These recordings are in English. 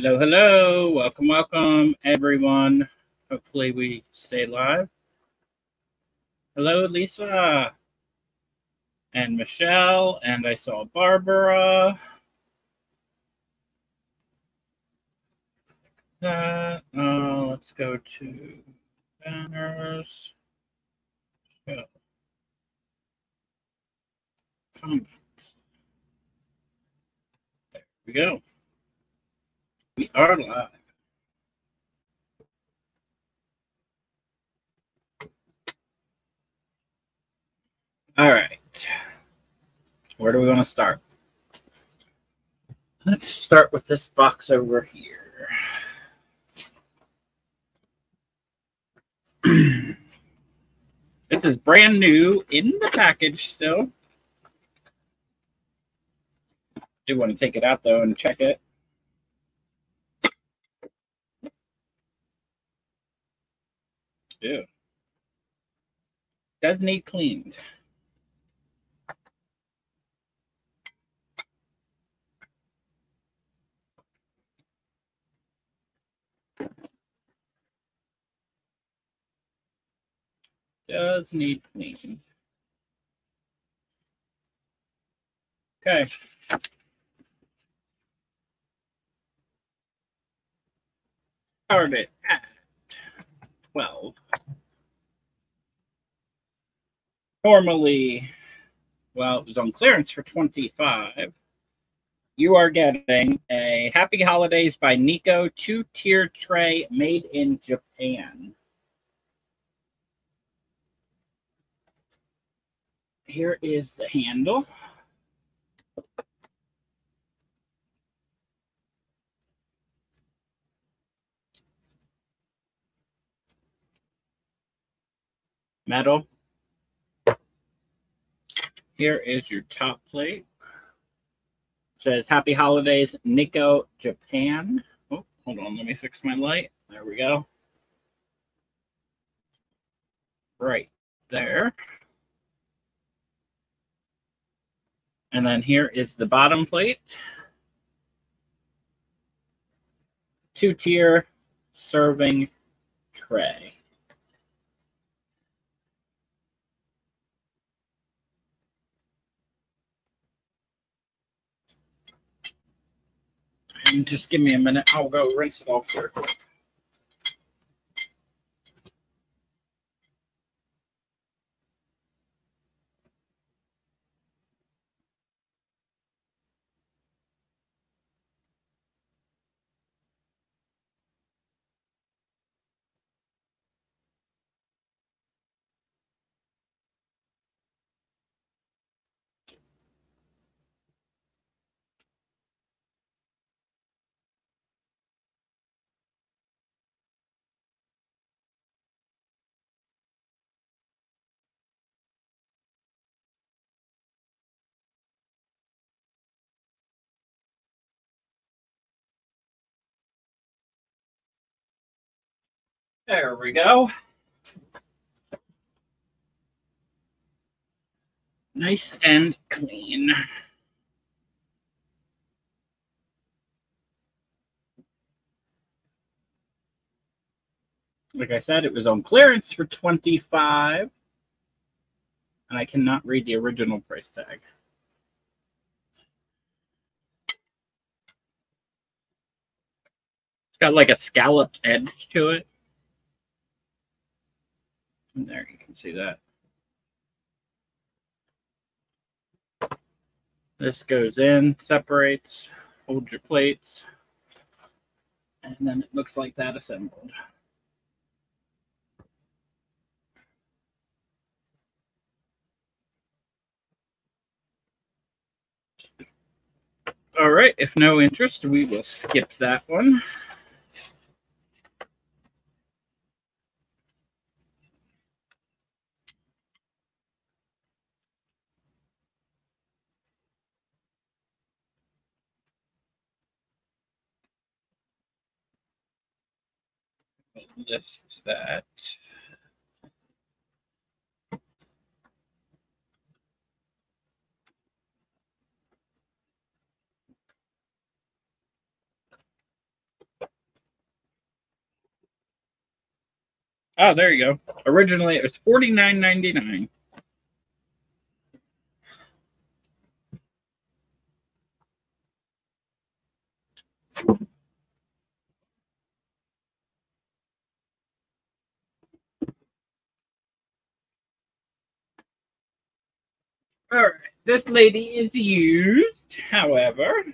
Hello, hello. Welcome, welcome, everyone. Hopefully, we stay live. Hello, Lisa and Michelle, and I saw Barbara. That. Uh, let's go to banners. Comments. There we go. We are live. All right. Where do we want to start? Let's start with this box over here. this is brand new in the package still. Do want to take it out though and check it. Do. Does need cleaned. Does need cleaned. Okay. Started at ah. 12. Normally, well, it was on clearance for 25. You are getting a Happy Holidays by Nikko two tier tray made in Japan. Here is the handle. Metal. Here is your top plate. It says Happy Holidays, Nikko, Japan. Oh, hold on. Let me fix my light. There we go. Right there. And then here is the bottom plate. Two tier serving tray. Just give me a minute. I'll go rinse it off here. There we go. Nice and clean. Like I said, it was on clearance for 25 and I cannot read the original price tag. It's got like a scalloped edge to it. There, you can see that. This goes in, separates, hold your plates, and then it looks like that assembled. All right, if no interest, we will skip that one. lift that. Oh, there you go. Originally, it was forty nine ninety nine. Thank All right, this lady is used, however.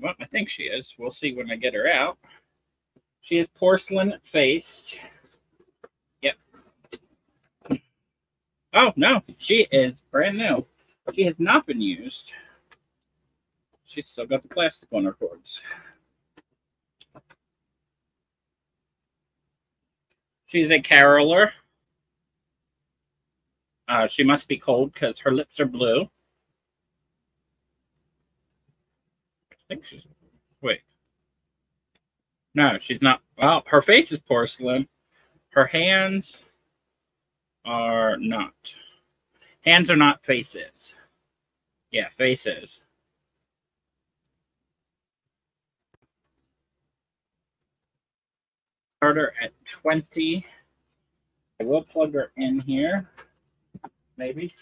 Well, I think she is. We'll see when I get her out. She is porcelain faced. Yep. Oh, no, she is brand new. She has not been used. She's still got the plastic on her cords. She's a caroler. Uh, she must be cold because her lips are blue. I think she's. Wait. No, she's not. Well, her face is porcelain. Her hands are not. Hands are not faces. Yeah, faces. Starter at 20. I will plug her in here maybe.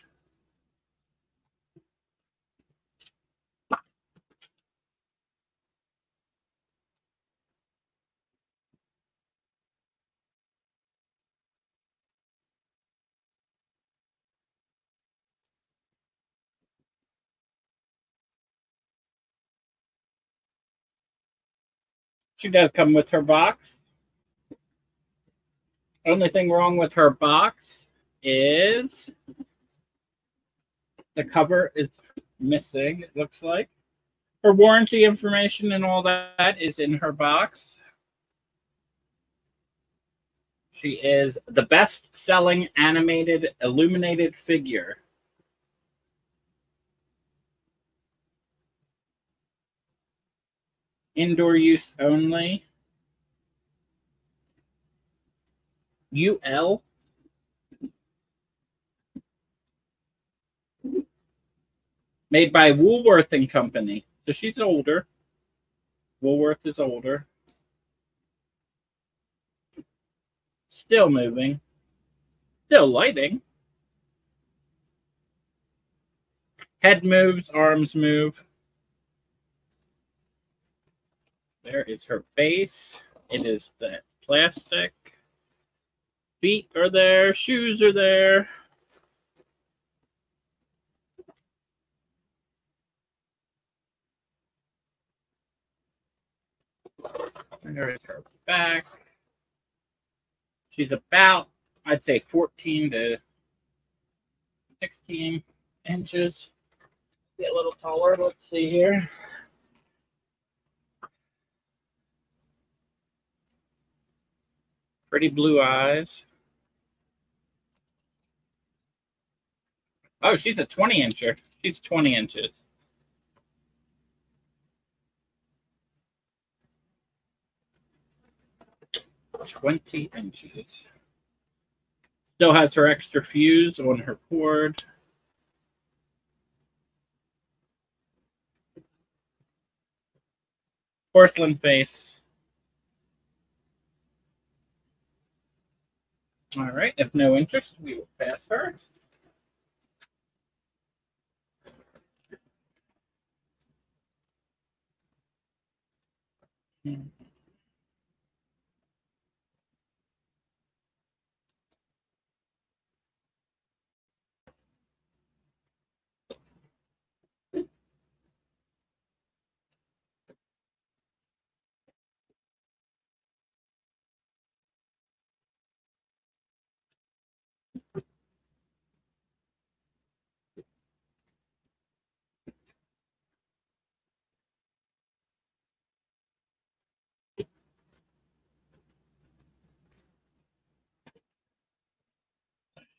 She does come with her box. Only thing wrong with her box is the cover is missing, it looks like. Her warranty information and all that is in her box. She is the best selling animated illuminated figure. Indoor use only. UL made by Woolworth and Company. So she's older. Woolworth is older. Still moving. Still lighting. Head moves, arms move. There is her face. It is the plastic. Feet are there, shoes are there. And there is her back. She's about, I'd say, 14 to 16 inches. Get a little taller. Let's see here. Pretty blue eyes. Oh, she's a 20 incher. She's 20 inches. 20 inches. Still has her extra fuse on her cord. Porcelain face. All right, if no interest, we will pass her. Hmm.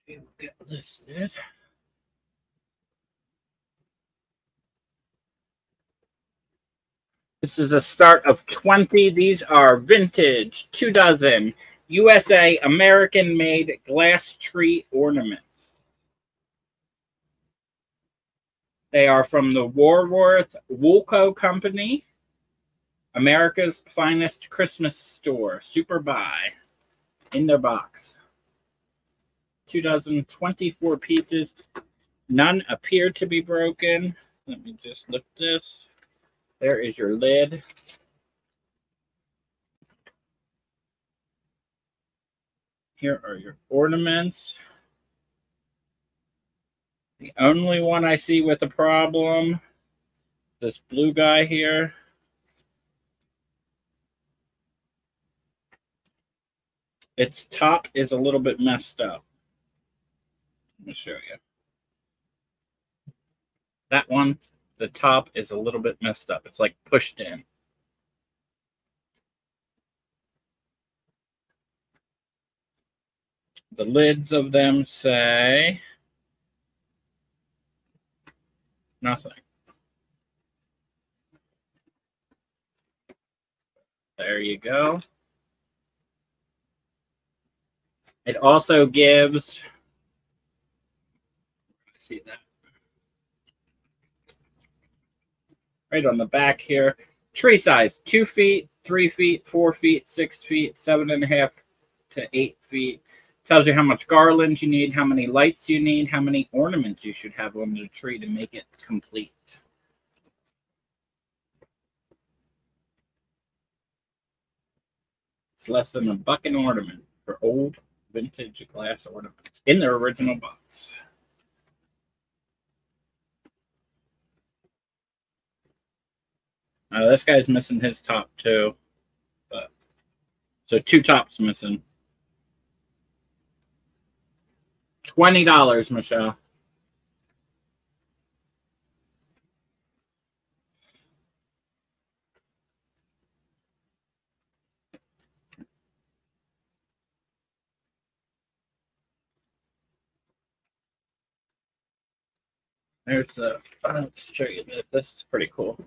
will get listed. This is a start of 20. These are vintage, two dozen, USA American made glass tree ornaments. They are from the Woolworth Woolco Company, America's finest Christmas store. Super buy. in their box. 2024 pieces. None appear to be broken. Let me just look this. There is your lid. Here are your ornaments. The only one I see with a problem, this blue guy here. Its top is a little bit messed up. Let me show you. That one, the top is a little bit messed up. It's like pushed in. The lids of them say nothing. There you go. It also gives, see that, right on the back here, tree size, two feet, three feet, four feet, six feet, seven and a half to eight feet. Tells you how much garland you need, how many lights you need, how many ornaments you should have on the tree to make it complete. It's less than a buck an ornament for old vintage glass ornaments in their original box. Uh, this guy's missing his top too. But so two tops missing. Twenty dollars, Michelle. There's the, I'll show you this. This is pretty cool.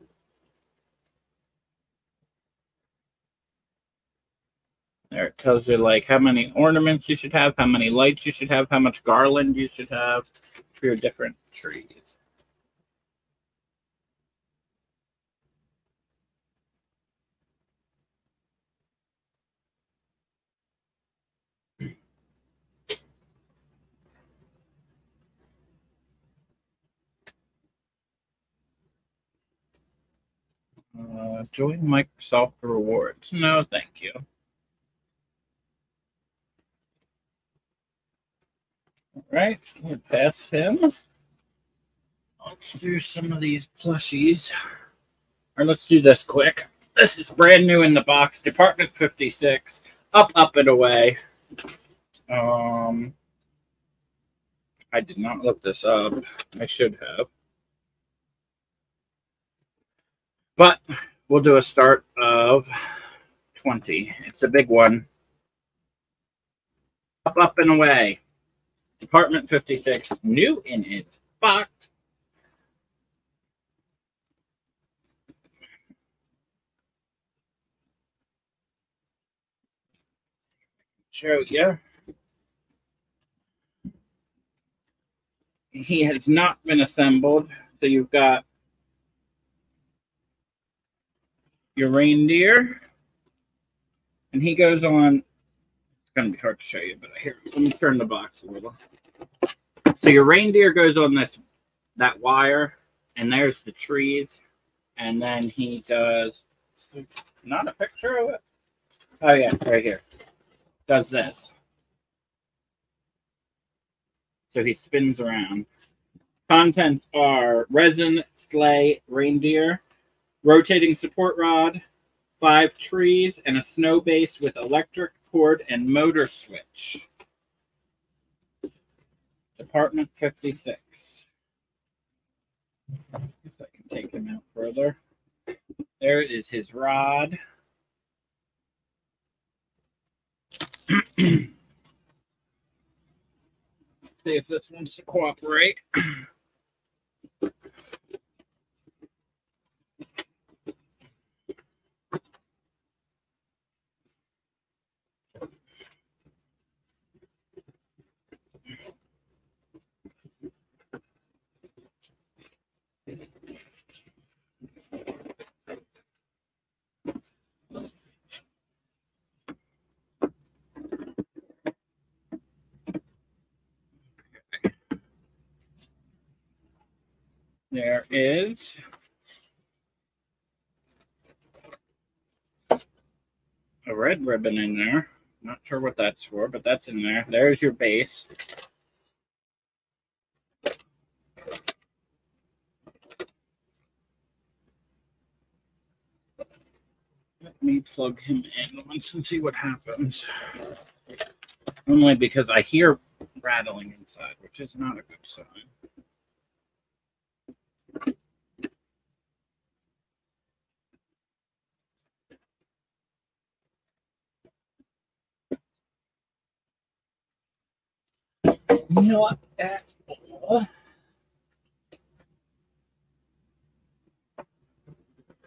There it tells you like how many ornaments you should have, how many lights you should have, how much garland you should have for your different trees. Uh, join Microsoft Rewards. No, thank you. Right, we'll pass him. Let's do some of these plushies. Or let's do this quick. This is brand new in the box. Department 56. Up, up, and away. Um, I did not look this up. I should have. But we'll do a start of 20. It's a big one. Up, up, and away. Department 56, new in its box. Show you. He has not been assembled. So you've got your reindeer. And he goes on, going to be hard to show you, but here, let me turn the box a little. So your reindeer goes on this, that wire, and there's the trees. And then he does, not a picture of it. Oh yeah, right here. Does this. So he spins around. Contents are resin, sleigh, reindeer, rotating support rod, five trees, and a snow base with electric cord and motor switch. Department 56. I guess I can take him out further. There is his rod. See if this wants to cooperate. there is a red ribbon in there. Not sure what that's for, but that's in there. There's your base. Let me plug him in once and see what happens. Only because I hear rattling inside, which is not a good sign. Not at all.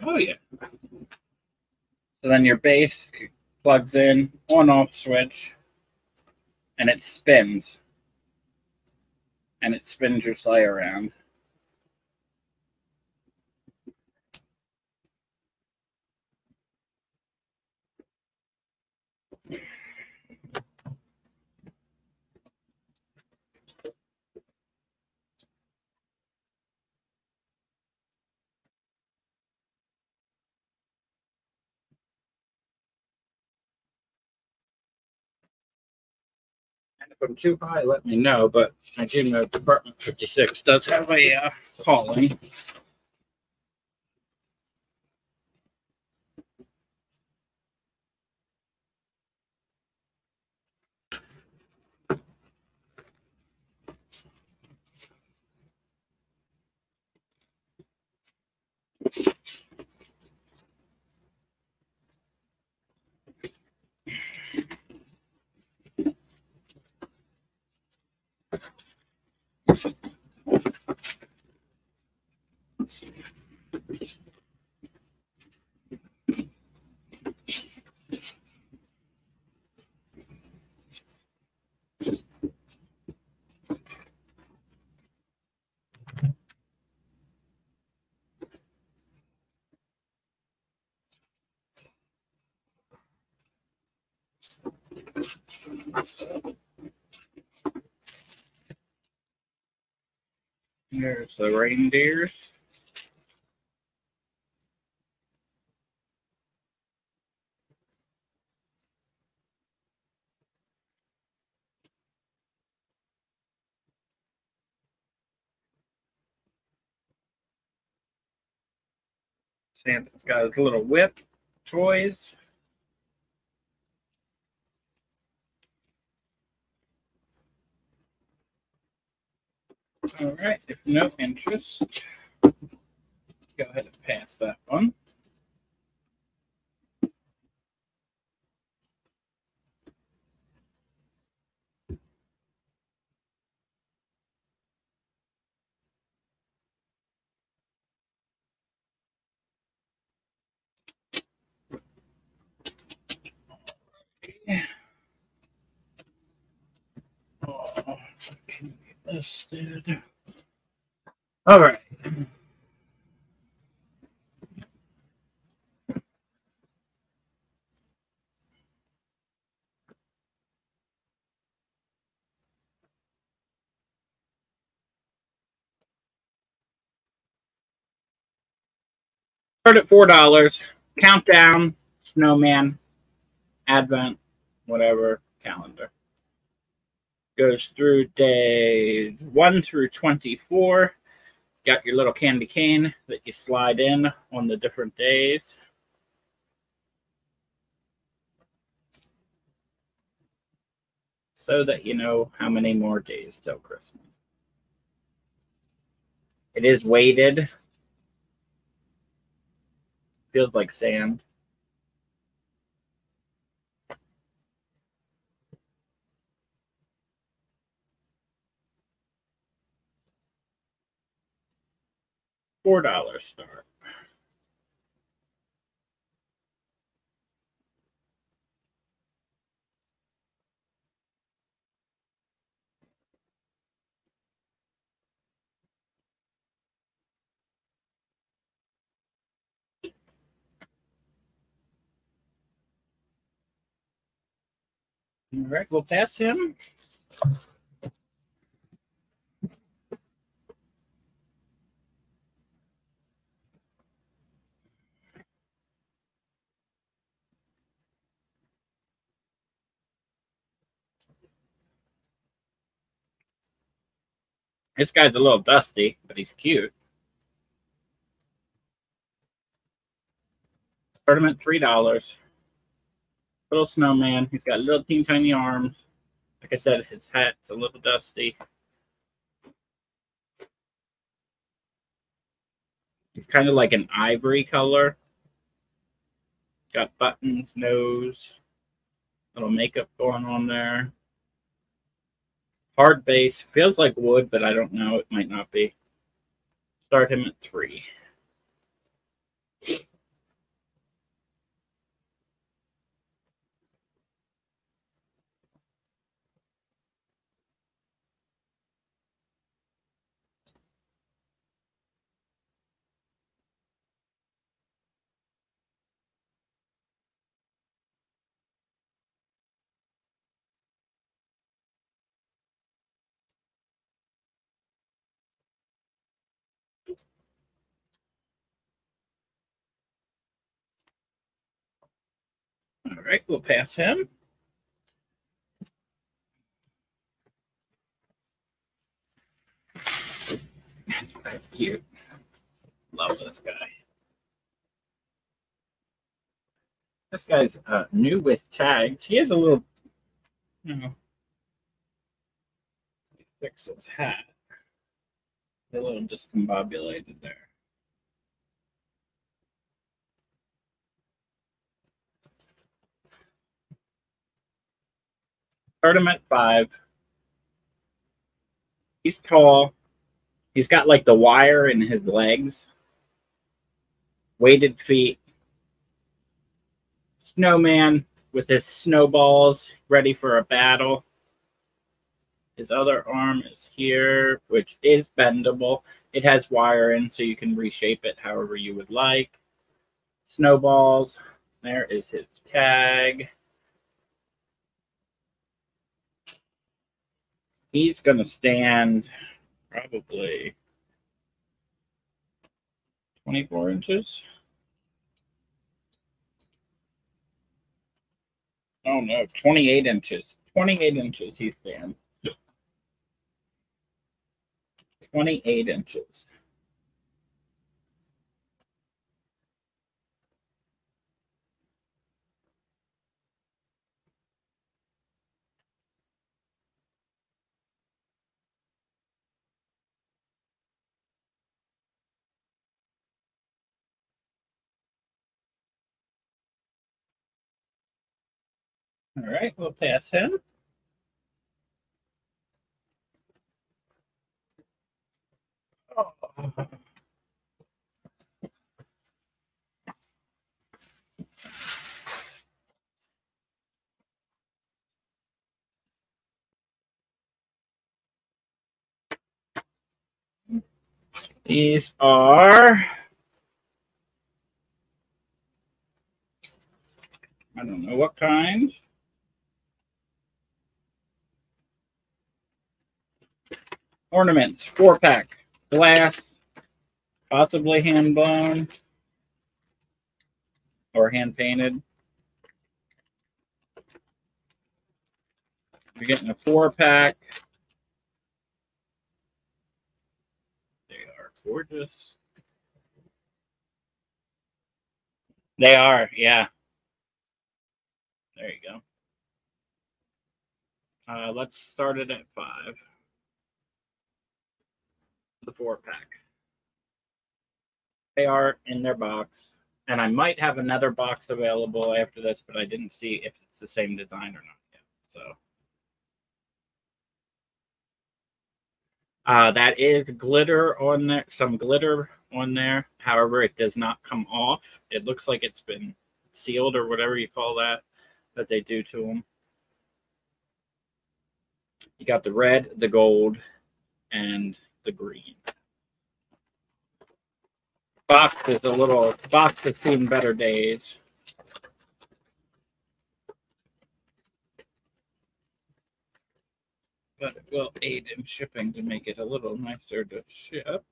Oh yeah. So then your base plugs in, on off switch, and it spins. And it spins your sleigh around. I'm too high, let me know. But I do know Department 56 does have a uh, calling. There's the reindeers. Santa's got his little whip toys. All right, if no interest, go ahead and pass that one. Oh, listed? All right. Start at four dollars. Countdown, snowman, advent, whatever calendar. Goes through day one through twenty-four. Got your little candy cane that you slide in on the different days. So that you know how many more days till Christmas. It is weighted. Feels like sand. Four dollars start. All right, we'll pass him. This guy's a little dusty, but he's cute. Tournament three dollars. Little snowman. He's got little teeny tiny arms. Like I said, his hat's a little dusty. He's kind of like an ivory color. Got buttons, nose, little makeup going on there. Hard base. Feels like wood, but I don't know. It might not be. Start him at three. All right, we'll pass him. That's cute. Love this guy. This guy's uh, new with tags. He has a little, you know, fix his hat. A little discombobulated there. At five. He's tall. He's got like the wire in his legs. Weighted feet. Snowman with his snowballs ready for a battle. His other arm is here, which is bendable. It has wire in, so you can reshape it however you would like. Snowballs. There is his tag. He's going to stand probably 24 inches. Oh no, 28 inches. 28 inches he stands. 28 inches. All right, we'll pass him. These are I don't know what kind. Ornaments, four pack, glass, possibly hand blown or hand painted. You're getting a four pack. They are gorgeous. They are, yeah. There you go. Uh, let's start it at five. The four pack. They are in their box. And I might have another box available after this, but I didn't see if it's the same design or not yet. So uh, that is glitter on there, some glitter on there. However, it does not come off. It looks like it's been sealed or whatever you call that that they do to them. You got the red, the gold, and the green. Box is a little box has seen better days. But it will aid in shipping to make it a little nicer to ship.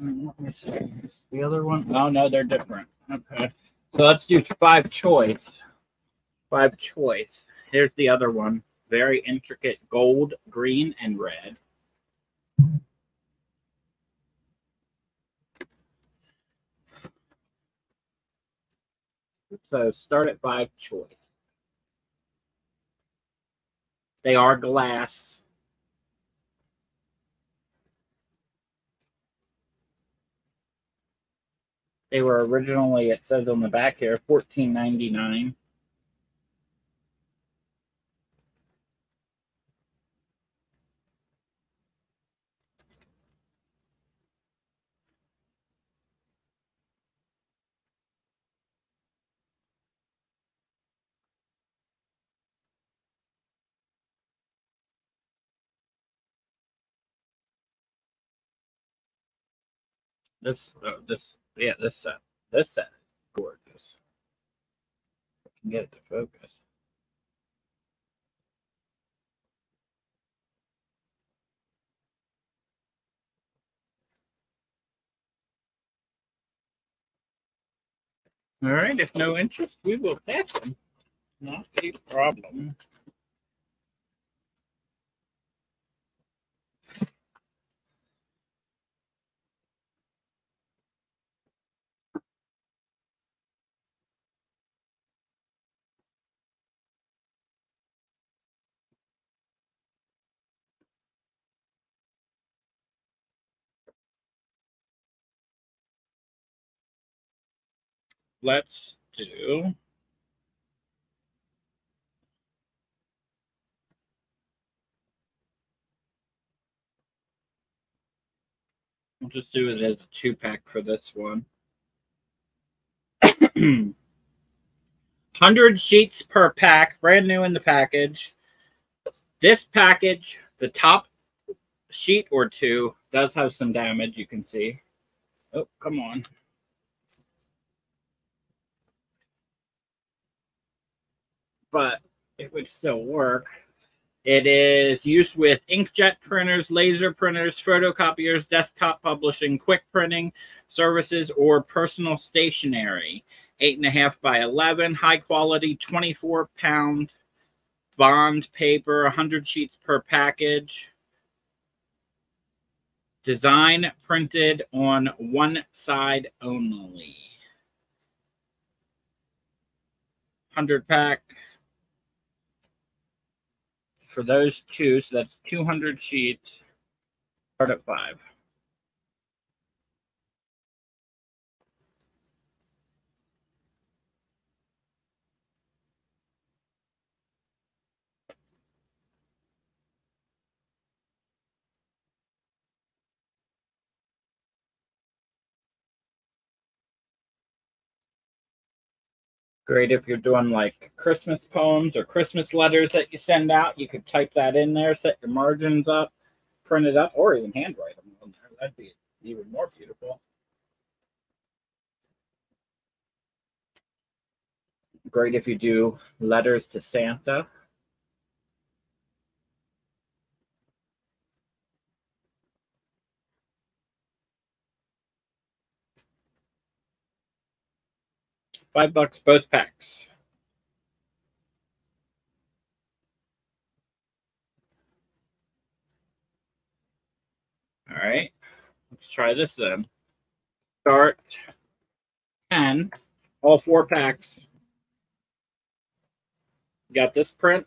Let me see. The other one? Oh, no, they're different. Okay. So let's do five choice. Five choice. Here's the other one. Very intricate gold, green, and red. So start at five choice. They are glass. They were originally, it says on the back here, fourteen ninety nine. This, uh, this, yeah, this set, this set is gorgeous. I can get it to focus. All right, if no interest, we will pass them. Not a problem. Let's do We'll just do it as a two pack for this one. 100 sheets per pack, brand new in the package. This package, the top sheet or two, does have some damage, you can see. Oh, come on. But it would still work. It is used with inkjet printers, laser printers, photocopiers, desktop publishing, quick printing services, or personal stationery. Eight and a half by 11, high quality, 24 pound bond paper, 100 sheets per package. Design printed on one side only. 100 pack for those two. So that's 200 sheets. Start at five. Great if you're doing like Christmas poems or Christmas letters that you send out. You could type that in there, set your margins up, print it up, or even handwrite them on there. That'd be even more beautiful. Great if you do letters to Santa. Five bucks both packs. All right, let's try this then. Start 10, all four packs. got this print.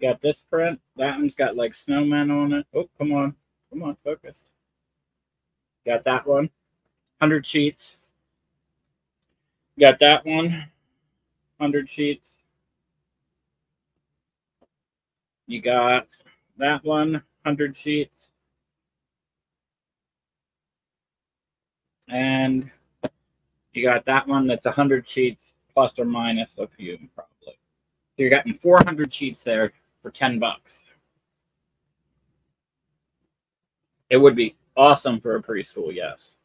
got this print. That one's got like snowmen on it. Oh, come on. Come on, focus. Got that one. 100 sheets. Got that one. 100 sheets. You got that one, 100 sheets. And you got that one that's 100 sheets plus or minus a few, probably. So you're getting 400 sheets there for 10 bucks. It would be awesome for a preschool, yes.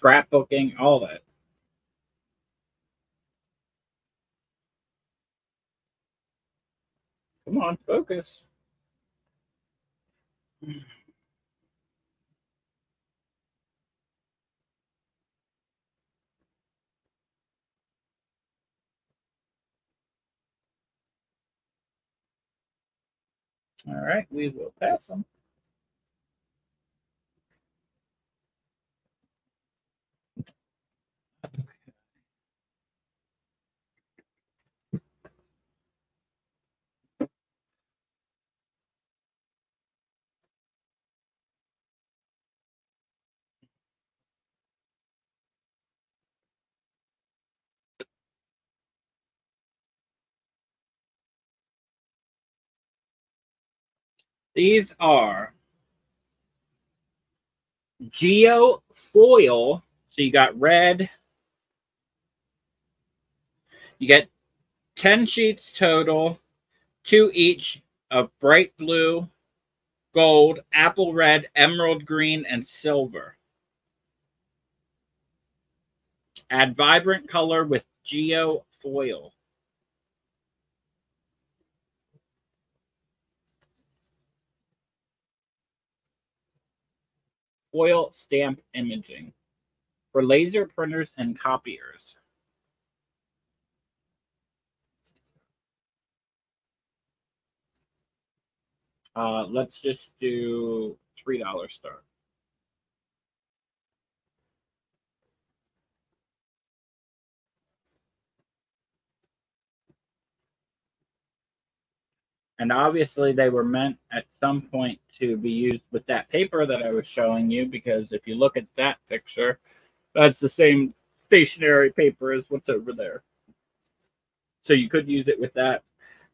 Scrapbooking, all that. Come on, focus. All right, we will pass them. These are geofoil. So you got red. You get 10 sheets total, two each of bright blue, gold, apple red, emerald green, and silver. Add vibrant color with geofoil. Foil stamp imaging for laser printers and copiers. Uh, let's just do $3 start. And obviously they were meant at some point to be used with that paper that I was showing you, because if you look at that picture, that's the same stationery paper as what's over there. So you could use it with that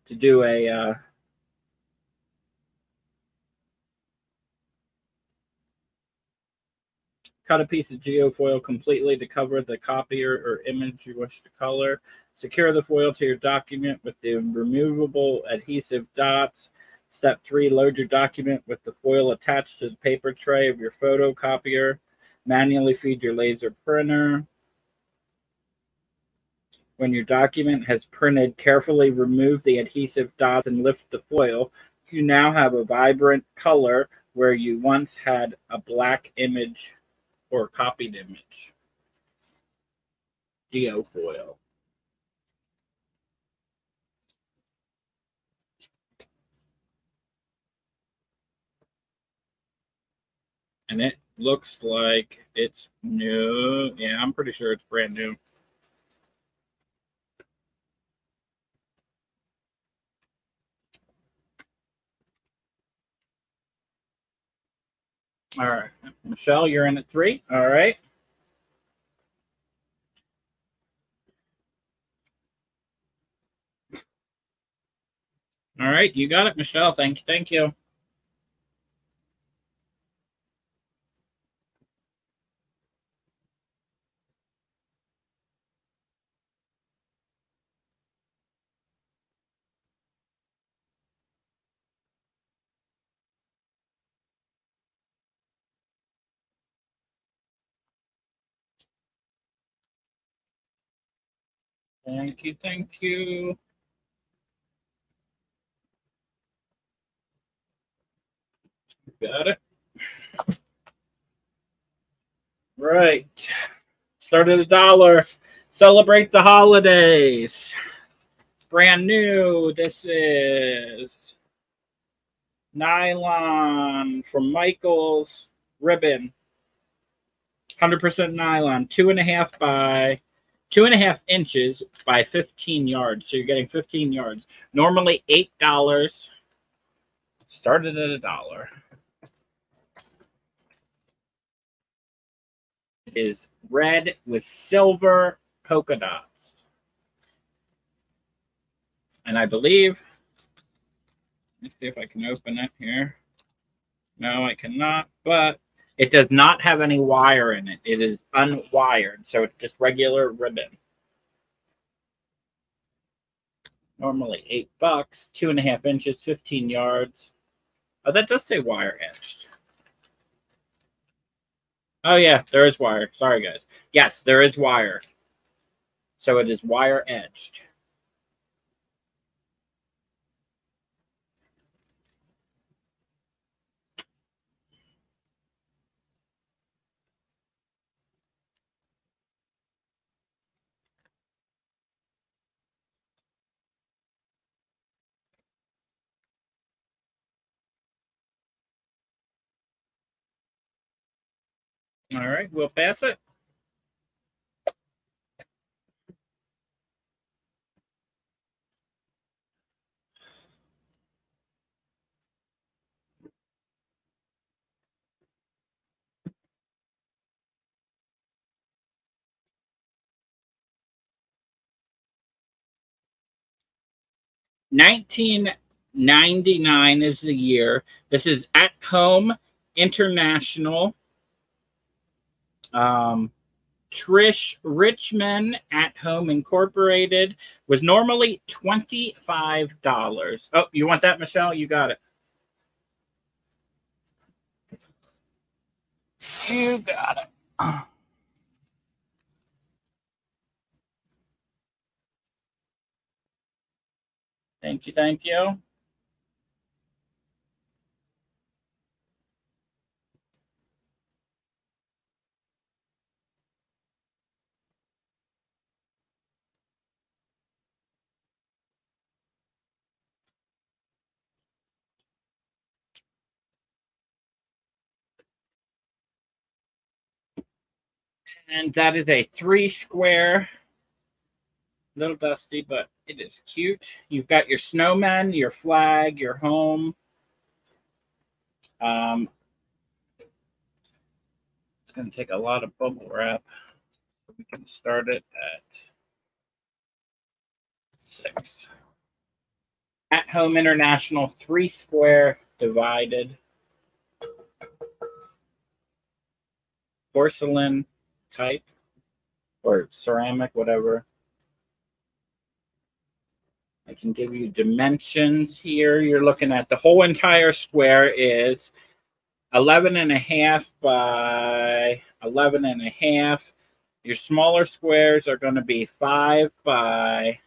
to do a uh, Cut a piece of geofoil completely to cover the copy or image you wish to color. Secure the foil to your document with the removable adhesive dots. Step three, load your document with the foil attached to the paper tray of your photocopier. Manually feed your laser printer. When your document has printed, carefully remove the adhesive dots and lift the foil. You now have a vibrant color where you once had a black image or copied image. Geofoil. And it looks like it's new. Yeah, I'm pretty sure it's brand new. All right. Michelle, you're in at three. All right. All right. You got it, Michelle. Thank you. Thank you. Thank you, thank you. Got it. Right. Start at a dollar. Celebrate the holidays. Brand new. This is nylon from Michaels ribbon. 100% nylon. Two and a half by two and a half inches by 15 yards. So you're getting 15 yards. Normally $8. Started at a dollar. It is red with silver polka dots. And I believe, let's see if I can open it here. No, I cannot, but it does not have any wire in it. It is unwired, so it's just regular ribbon. Normally eight bucks, two and a half inches, 15 yards. Oh, that does say wire etched. Oh, yeah, there is wire. Sorry, guys. Yes, there is wire. So it is wire edged. All right, we'll pass it. Nineteen ninety nine is the year. This is at home international um, Trish Richmond at Home Incorporated was normally $25. Oh, you want that, Michelle? You got it. You got it. Thank you. Thank you. And that is a three square, A little dusty, but it is cute. You've got your snowman, your flag, your home. Um, it's going to take a lot of bubble wrap. We can start it at six. At Home International, three square divided. Porcelain type or ceramic, whatever. I can give you dimensions here. You're looking at the whole entire square is 11 and a half by 11 and a half. Your smaller squares are going to be five by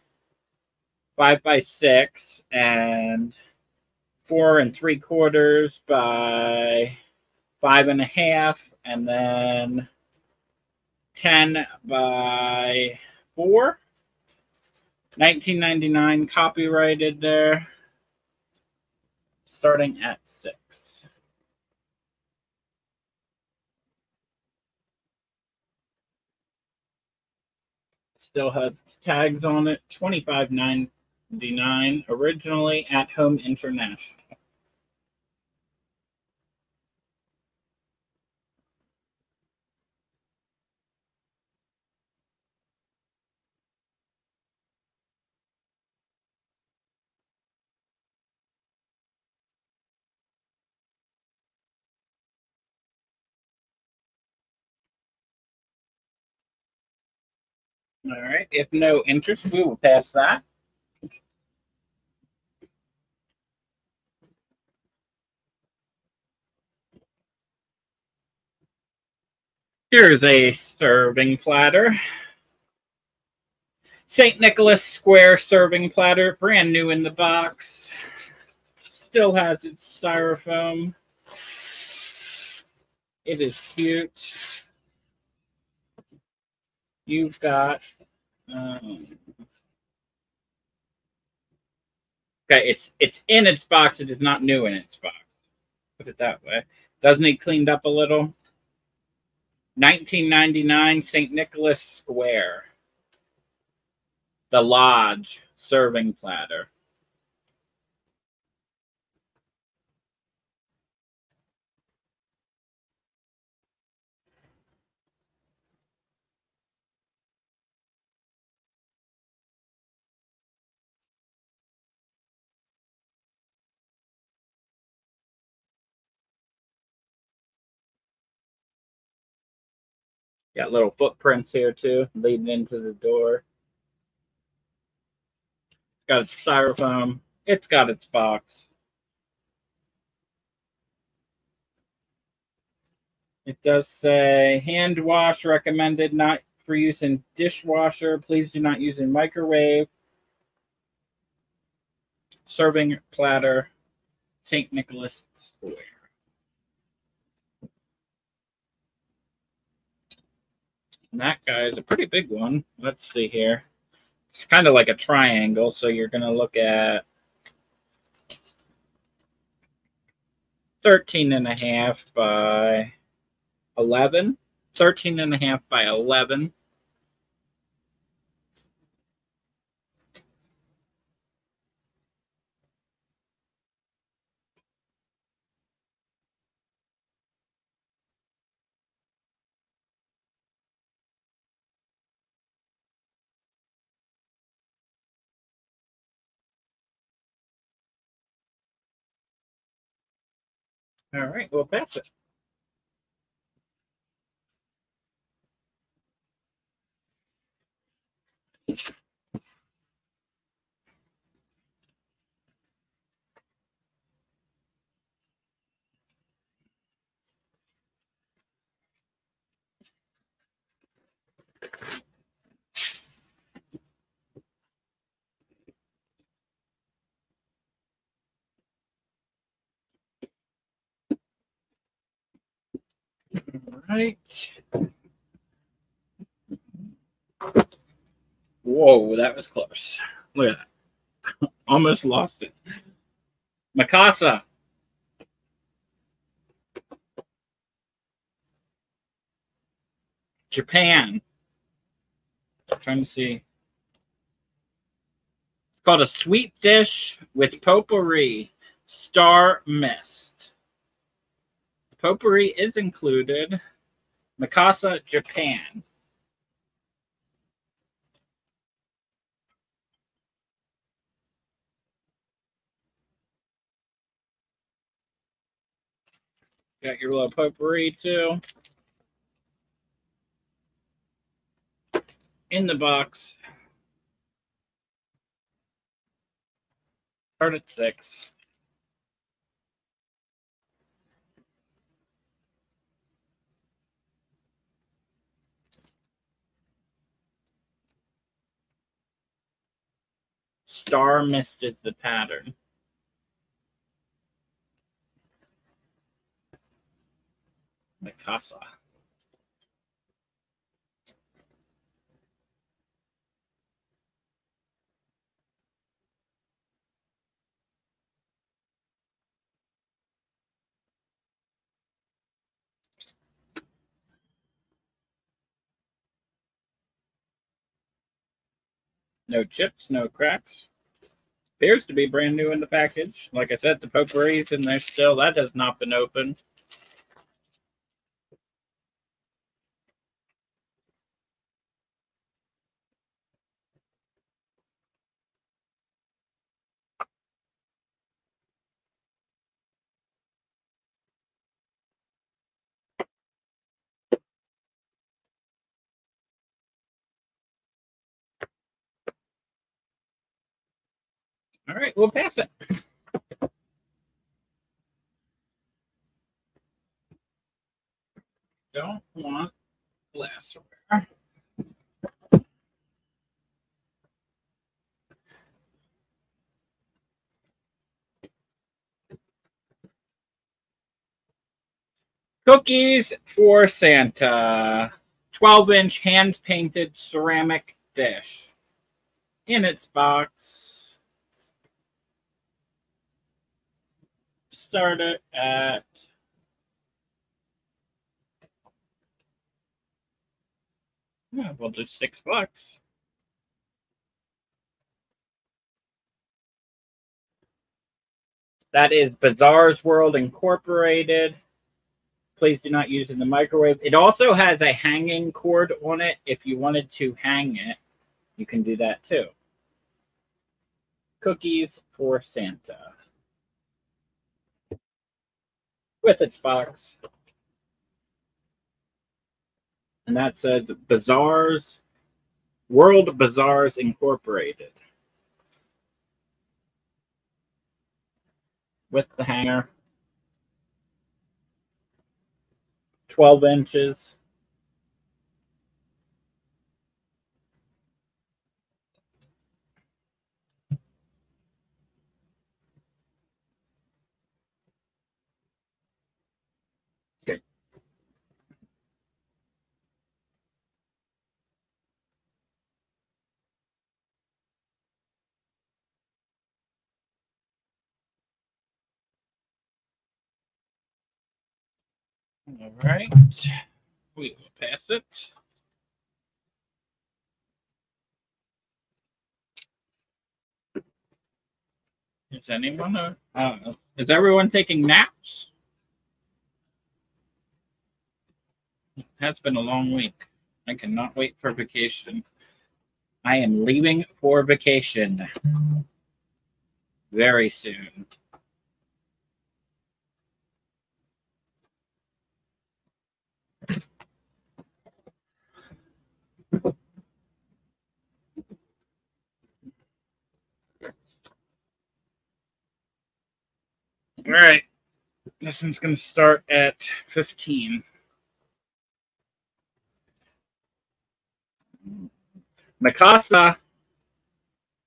five by six and four and three quarters by five and a half. And then 10 by 4. 1999 copyrighted there. Starting at 6. Still has tags on it. 25.99 originally at Home International. All right. If no interest, we will pass that. Here's a serving platter. St. Nicholas Square serving platter, brand new in the box. Still has its styrofoam. It is cute. You've got Mm. okay, it's it's in its box. It is not new in its box. Put it that way. Doesn't it cleaned up a little? 1999 St. Nicholas Square. The Lodge serving platter. Got little footprints here too, leading into the door. It's got its styrofoam. It's got its box. It does say hand wash recommended not for use in dishwasher. Please do not use in microwave. Serving platter, St. Nicholas Square. And that guy is a pretty big one. Let's see here. It's kind of like a triangle, so you're going to look at 13 and a half by 11. 13 and a half by 11. All right, we'll pass it. Right. Whoa, that was close. Look at that. Almost lost it. Mikasa. Japan. I'm trying to see. It's called a sweet dish with potpourri. Star Mist. Potpourri is included. Mikasa, Japan. Got your little potpourri too. In the box. Start at six. Star mist is the pattern. Mikasa. No chips, no cracks. Appears to be brand new in the package. Like I said, the potpourri's in there still. That has not been opened. Right, we'll pass it. Don't want glassware. Cookies for Santa. 12 inch hand painted ceramic dish. In its box. Started at Yeah, we'll do six bucks. That is Bizarre's World Incorporated. Please do not use in the microwave. It also has a hanging cord on it. If you wanted to hang it, you can do that too. Cookies for Santa. With its box. And that says Bizarre's World Bizarres Incorporated. With the hanger. 12 inches. All right. We will pass it. Is anyone? Uh, uh, is everyone taking naps? It has been a long week. I cannot wait for vacation. I am leaving for vacation very soon. All right. This one's going to start at 15. Mikasa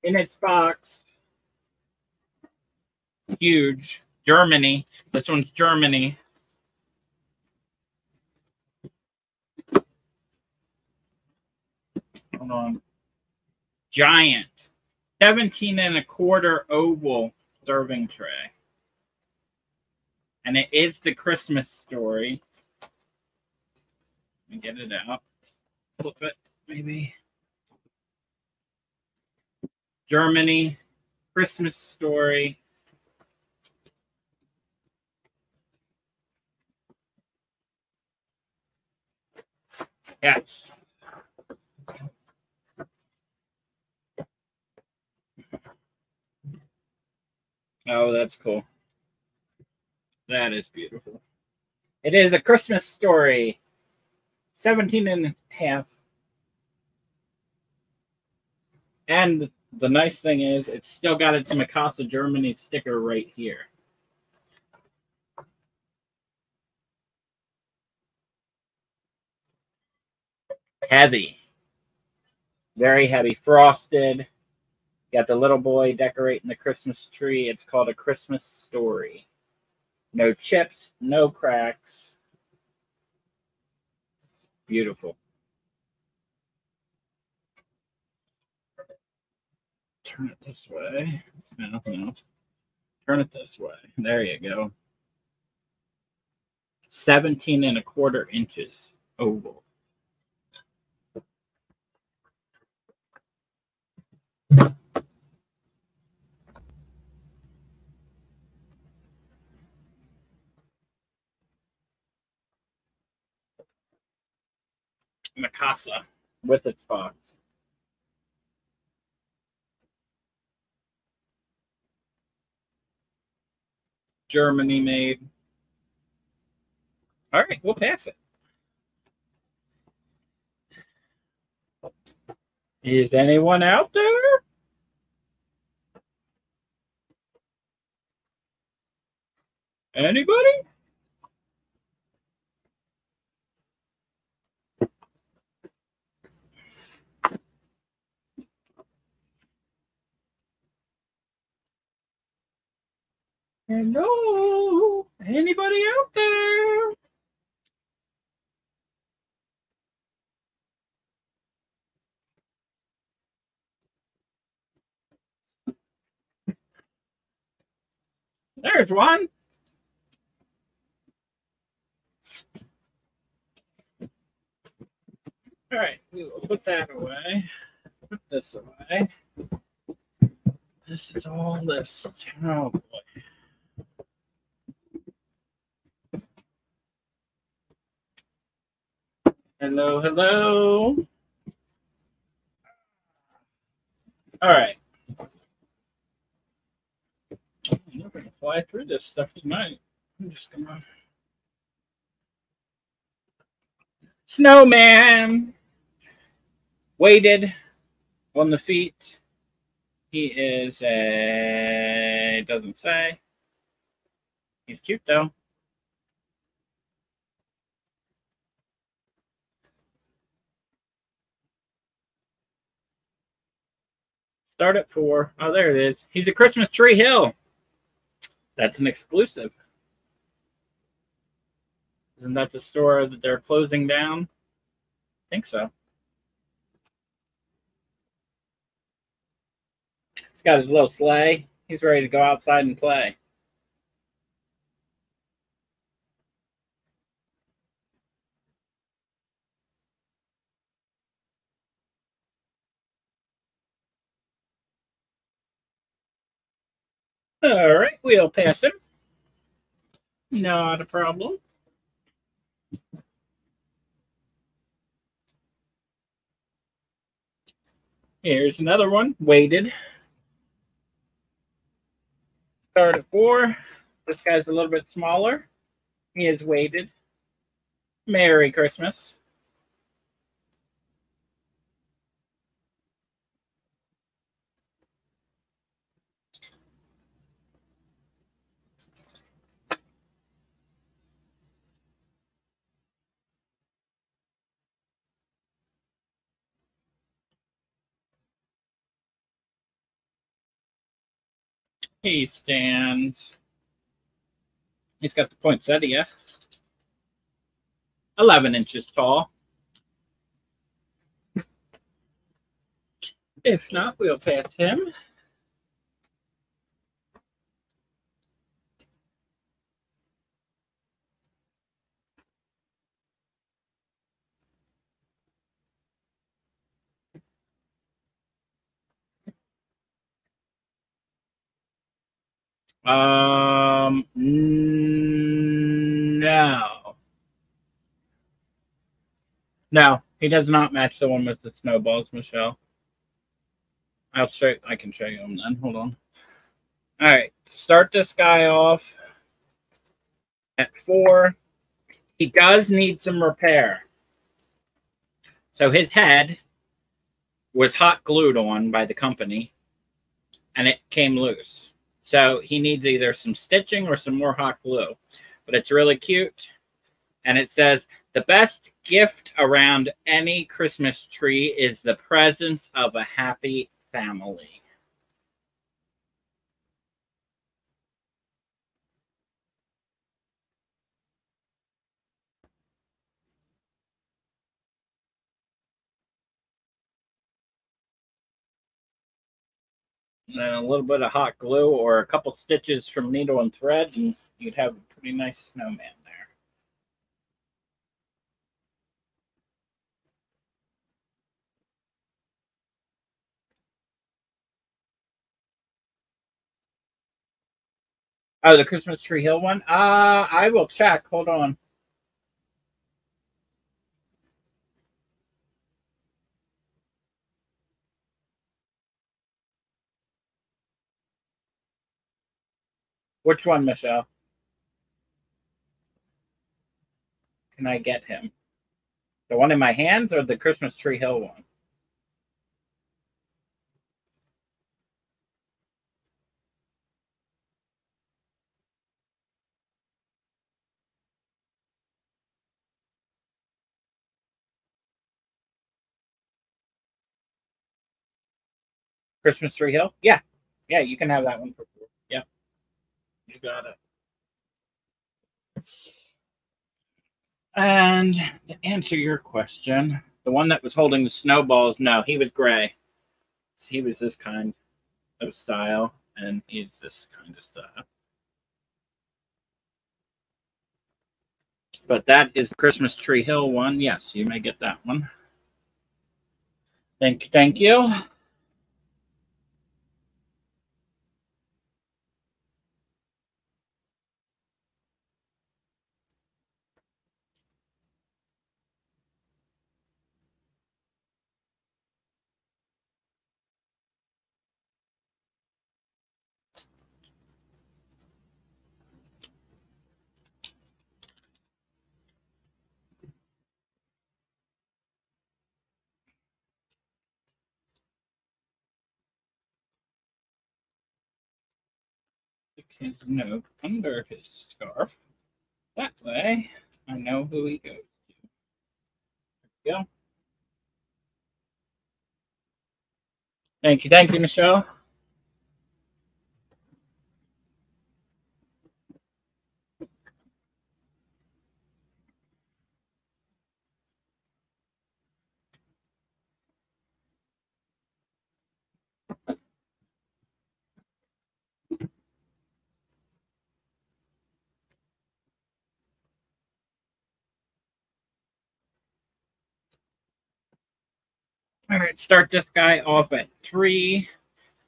in its box. Huge. Germany. This one's Germany. Hold on. Giant. 17 and a quarter oval serving tray. And it is the Christmas story. Let me get it out. Flip it, maybe. Germany, Christmas story. Yes. Oh, that's cool. That is beautiful. It is a Christmas story. 17 and a half. And the nice thing is, it's still got its Mikasa Germany sticker right here. Heavy. Very heavy. Frosted. Got the little boy decorating the Christmas tree. It's called A Christmas Story. No chips, no cracks. Beautiful. Turn it this way. No, no. Turn it this way. There you go. 17 and a quarter inches oval. Mikasa with its box. Germany made. All right, we'll pass it. Is anyone out there? Anybody? Hello? Anybody out there? There's one. All right, we will put that away. Put this away. This is all this. Oh Hello, hello. All right. I'm not going to fly through this stuff tonight. I'm just going to. Snowman waited on the feet. He is a. Doesn't say. He's cute though. Start at four. Oh, there it is. He's a Christmas Tree Hill. That's an exclusive. Isn't that the store that they're closing down? I think so. He's got his little sleigh. He's ready to go outside and play. All right, we'll pass him. Not a problem. Here's another one, weighted. Start at four. This guy's a little bit smaller. He is weighted. Merry Christmas. He stands. He's got the poinsettia. 11 inches tall. If not, we'll pass him. Um, no. No, he does not match the one with the snowballs, Michelle. I'll show. I can show you him then. Hold on. All right, start this guy off at four. He does need some repair. So his head was hot glued on by the company, and it came loose. So he needs either some stitching or some more hot glue. But it's really cute. And it says, the best gift around any Christmas tree is the presence of a happy family. And a little bit of hot glue or a couple stitches from needle and thread, and you'd have a pretty nice snowman there. Oh, the Christmas Tree Hill one? Uh, I will check. Hold on. Which one, Michelle? Can I get him? The one in my hands or the Christmas Tree Hill one? Christmas Tree Hill? Yeah. Yeah, you can have that one for free. You got it. And to answer your question, the one that was holding the snowballs, no, he was gray. He was this kind of style, and he's this kind of style. But that is the Christmas Tree Hill one. Yes, you may get that one. Thank you. Thank you. His note under his scarf. That way, I know who he goes to. There we go. Thank you. Thank you, Michelle. All right, start this guy off at three.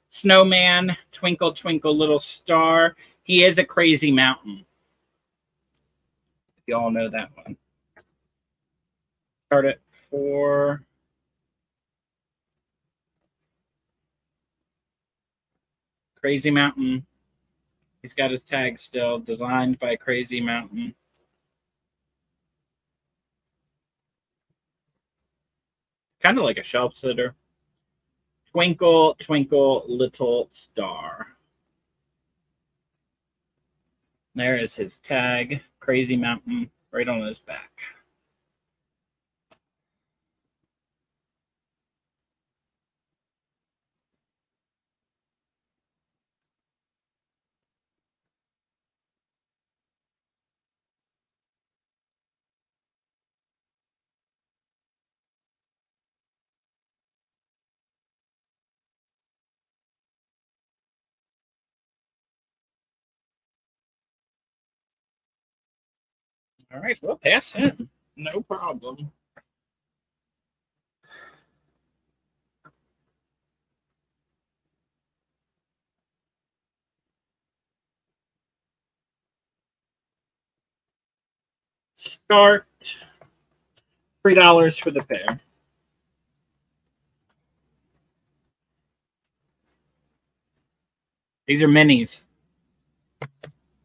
Snowman, Twinkle Twinkle Little Star. He is a crazy mountain. You all know that one. Start it for Crazy Mountain. He's got his tag still, designed by Crazy Mountain. Kind of like a shelf sitter. Twinkle, twinkle, little star. There is his tag, Crazy Mountain, right on his back. All right, we'll pass in. No problem. Start. Three dollars for the pair. These are minis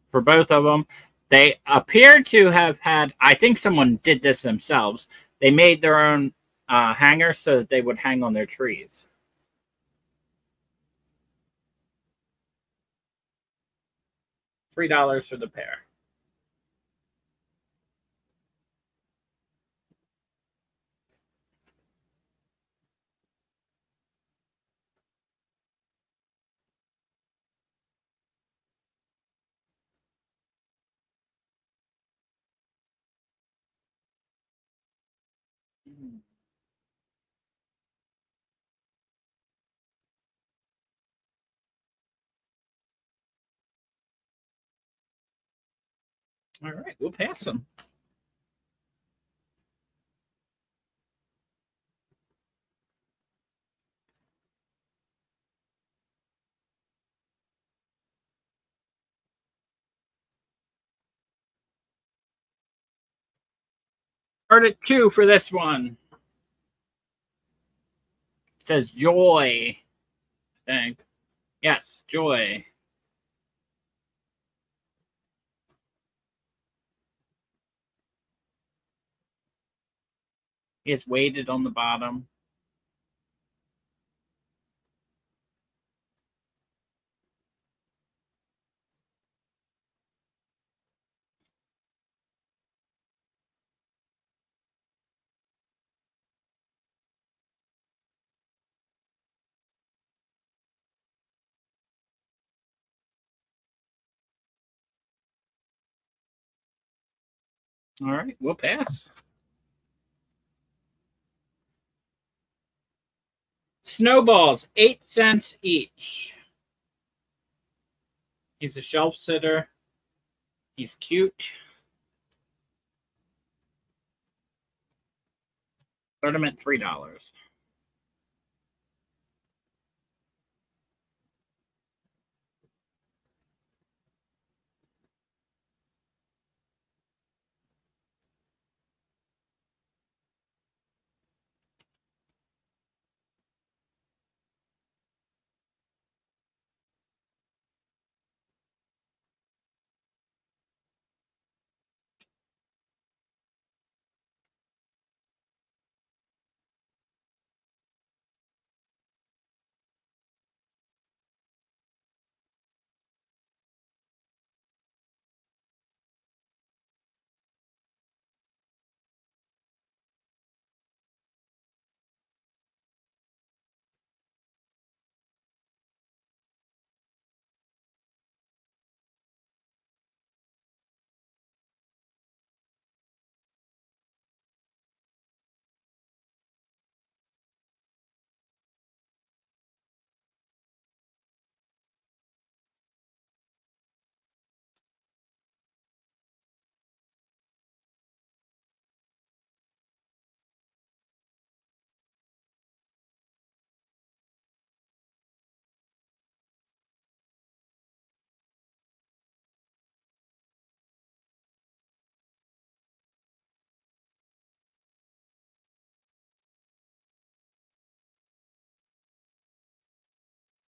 for both of them. They appear to have had, I think someone did this themselves. They made their own uh, hangers so that they would hang on their trees. Three dollars for the pair. All right, we'll pass them. Start at two for this one. It says joy, I think. Yes, joy. Is weighted on the bottom. All right, we'll pass. Snowballs, eight cents each. He's a shelf sitter. He's cute. At three dollars.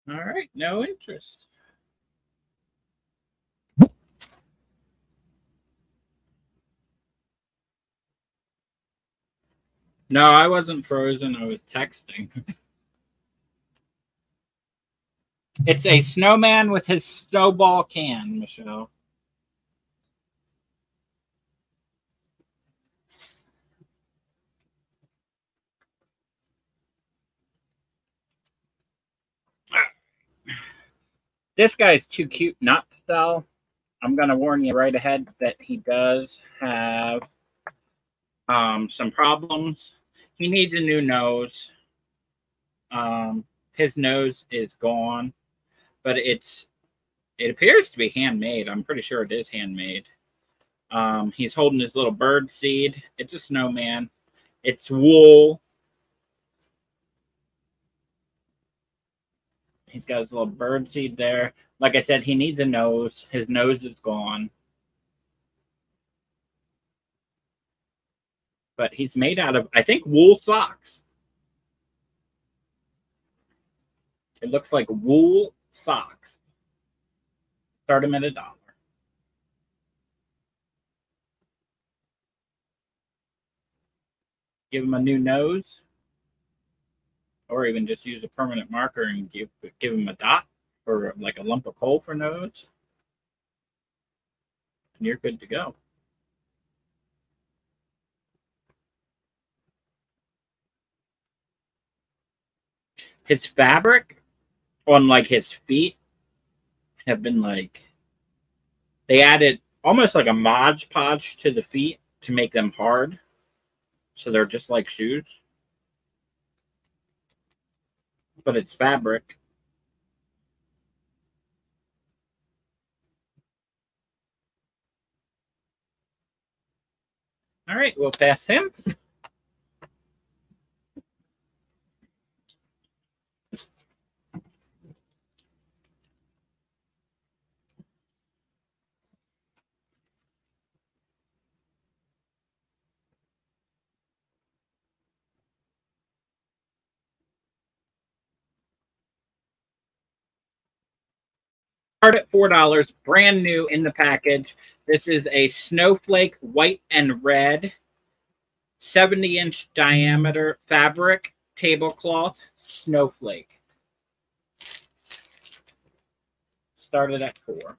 All right, no interest. No, I wasn't frozen. I was texting. it's a snowman with his snowball can, Michelle. This guy's too cute not to sell. I'm going to warn you right ahead that he does have um, some problems. He needs a new nose. Um, his nose is gone, but it's it appears to be handmade. I'm pretty sure it is handmade. Um, he's holding his little bird seed. It's a snowman. It's wool. He's got his little bird seed there. Like I said, he needs a nose. His nose is gone. But he's made out of, I think, wool socks. It looks like wool socks. Start him at a dollar. Give him a new nose or even just use a permanent marker and give give them a dot or like a lump of coal for nodes. And you're good to go. His fabric on like his feet have been like they added almost like a Mod Podge to the feet to make them hard. So they're just like shoes but it's fabric. All right, we'll pass him. Start at four dollars, brand new in the package. This is a snowflake white and red, 70 inch diameter fabric tablecloth snowflake. Started at four.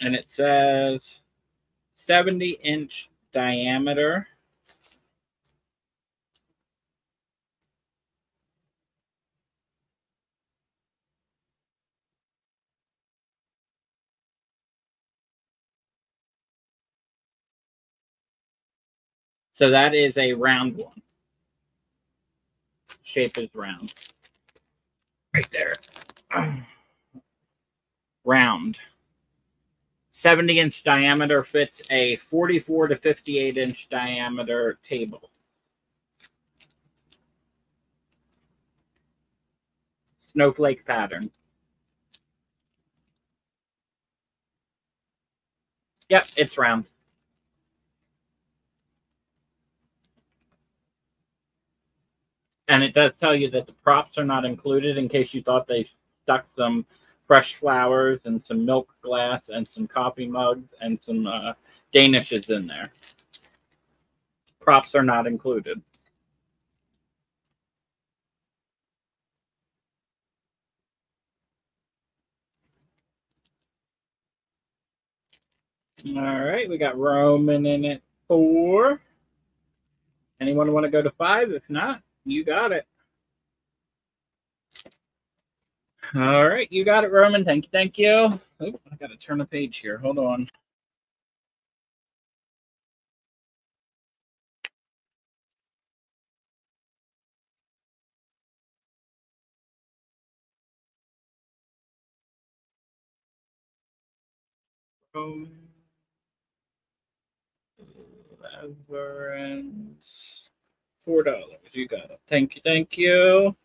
And it says 70 inch diameter. So that is a round one. Shape is round. Right there. round. 70 inch diameter fits a 44 to 58 inch diameter table. Snowflake pattern. Yep, it's round. And it does tell you that the props are not included in case you thought they stuck some fresh flowers and some milk glass and some coffee mugs and some uh, danishes in there. Props are not included. All right, we got Roman in it four. Anyone want to go to five? If not, you got it. All right, you got it, Roman. Thank you, thank you. Oh, I got to turn the page here. Hold on. Roman. Leverance. Four dollars. You got it. Thank you. Thank you.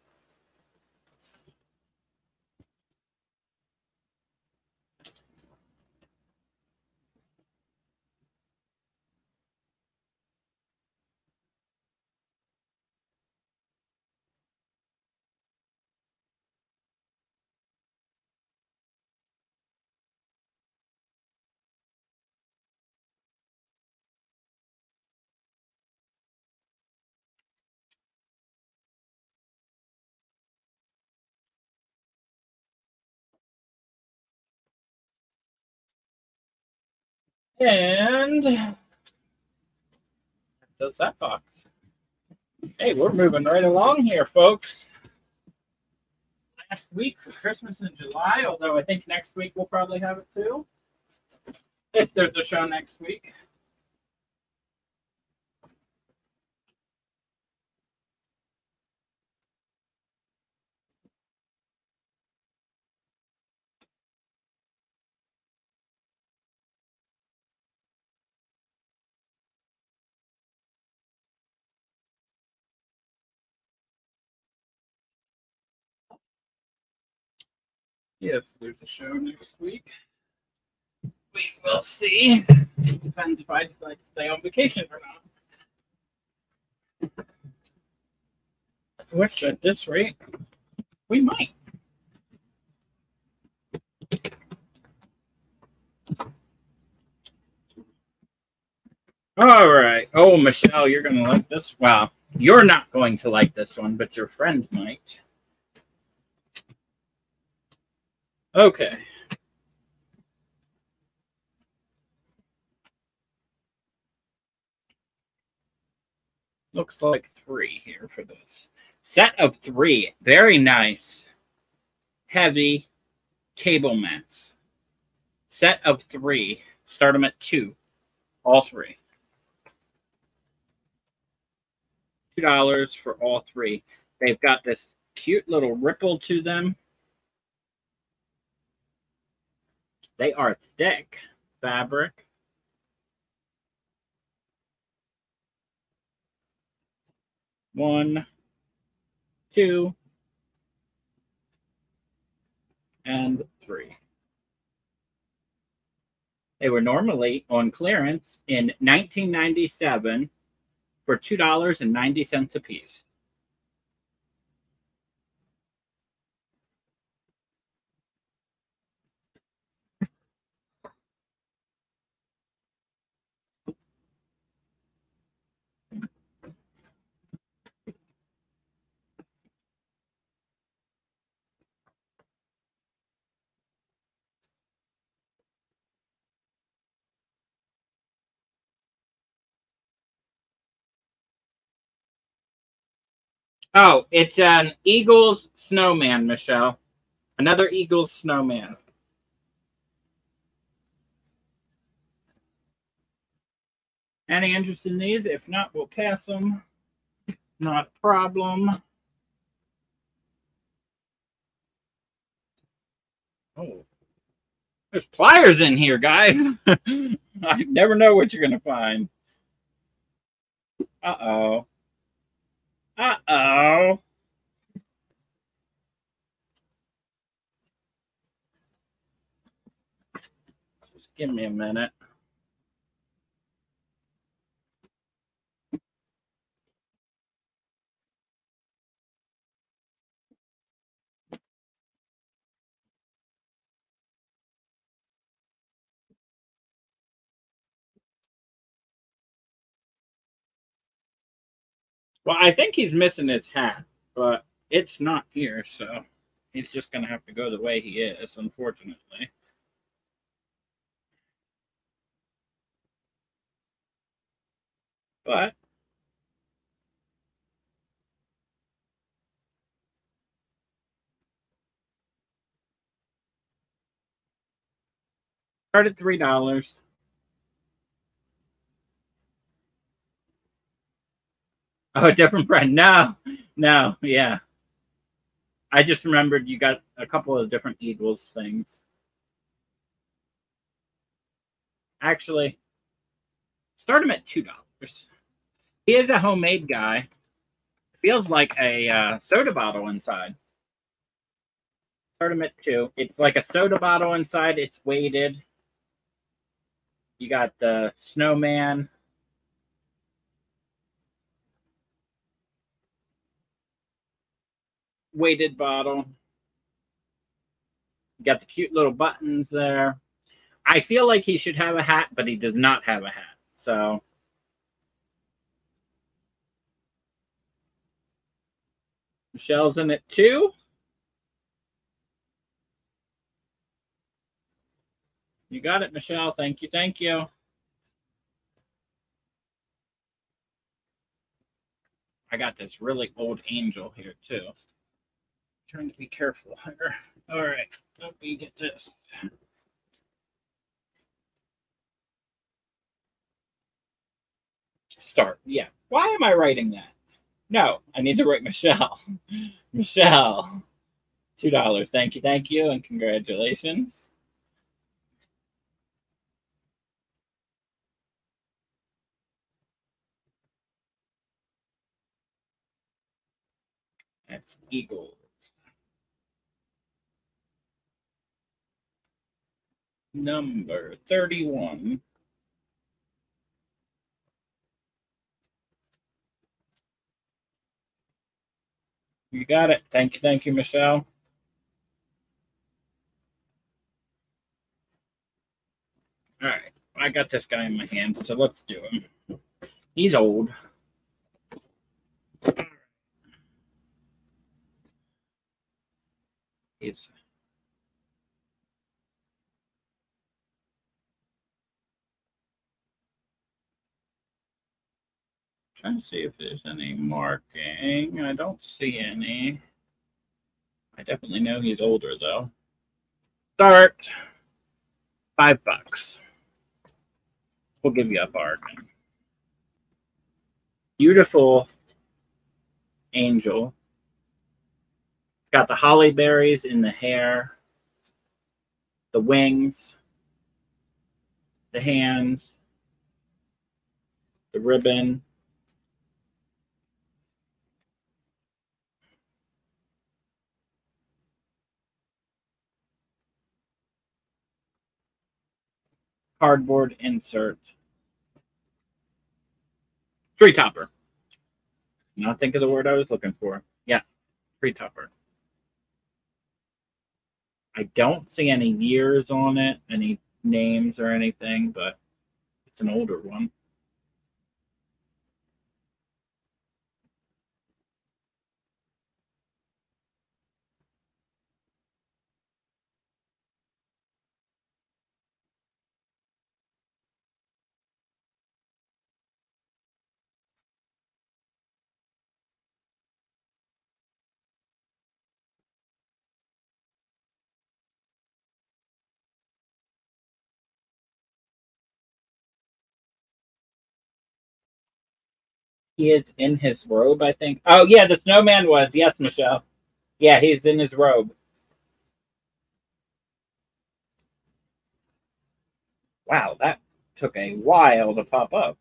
And does that box. Hey, we're moving right along here, folks. Last week for Christmas in July, although I think next week we'll probably have it too. If there's a show next week. If there's a show next week. We will see. It depends if I decide to stay on vacation or not. Which, at this rate, we might. All right. Oh, Michelle, you're going to like this. Wow. You're not going to like this one, but your friend might. Okay. Looks like three here for this. Set of three. Very nice. Heavy table mats. Set of three. Start them at two. All three. $2 for all three. They've got this cute little ripple to them. They are thick fabric. One, two, and three. They were normally on clearance in 1997 for $2.90 a piece. Oh, it's an Eagles snowman, Michelle. Another Eagles snowman. Any interest in these? If not, we'll pass them. Not a problem. Oh, there's pliers in here, guys. I never know what you're going to find. Uh-oh. Uh-oh. Just give me a minute. Well, I think he's missing his hat, but it's not here, so he's just going to have to go the way he is, unfortunately. But start at three dollars. Oh, a different brand. No, no, yeah. I just remembered you got a couple of different Eagles things. Actually, start him at two dollars. He is a homemade guy. Feels like a uh, soda bottle inside. Start him at two. It's like a soda bottle inside. It's weighted. You got the snowman weighted bottle. Got the cute little buttons there. I feel like he should have a hat, but he does not have a hat. So. Michelle's in it too. You got it, Michelle. Thank you. Thank you. I got this really old angel here too trying to be careful here. All right, let me get this. Start. Yeah. Why am I writing that? No, I need to write Michelle. Michelle. Two dollars. Thank you, thank you, and congratulations. That's Eagles. Number 31. You got it. Thank you, thank you, Michelle. All right, I got this guy in my hand, so let's do him. He's old. He's trying to see if there's any marking. I don't see any. I definitely know he's older though. Start five bucks. We'll give you a bargain. Beautiful angel. It's got the holly berries in the hair, the wings, the hands, the ribbon. Cardboard insert. Tree topper. Not think of the word I was looking for. Yeah, tree topper. I don't see any years on it, any names or anything, but it's an older one. He is in his robe, I think. Oh, yeah, the snowman was. Yes, Michelle. Yeah, he's in his robe. Wow, that took a while to pop up.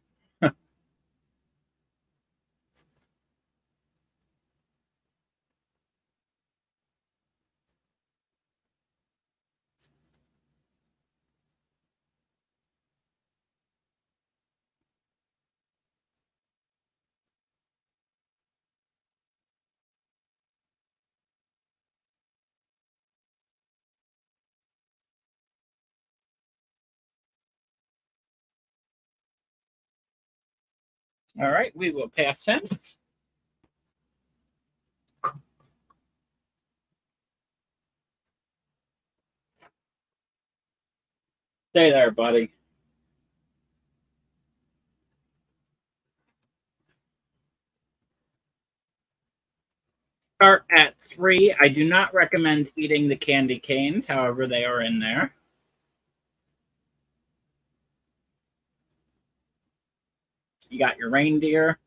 All right, we will pass him. Stay there, buddy. Start at three. I do not recommend eating the candy canes, however, they are in there. You got your reindeer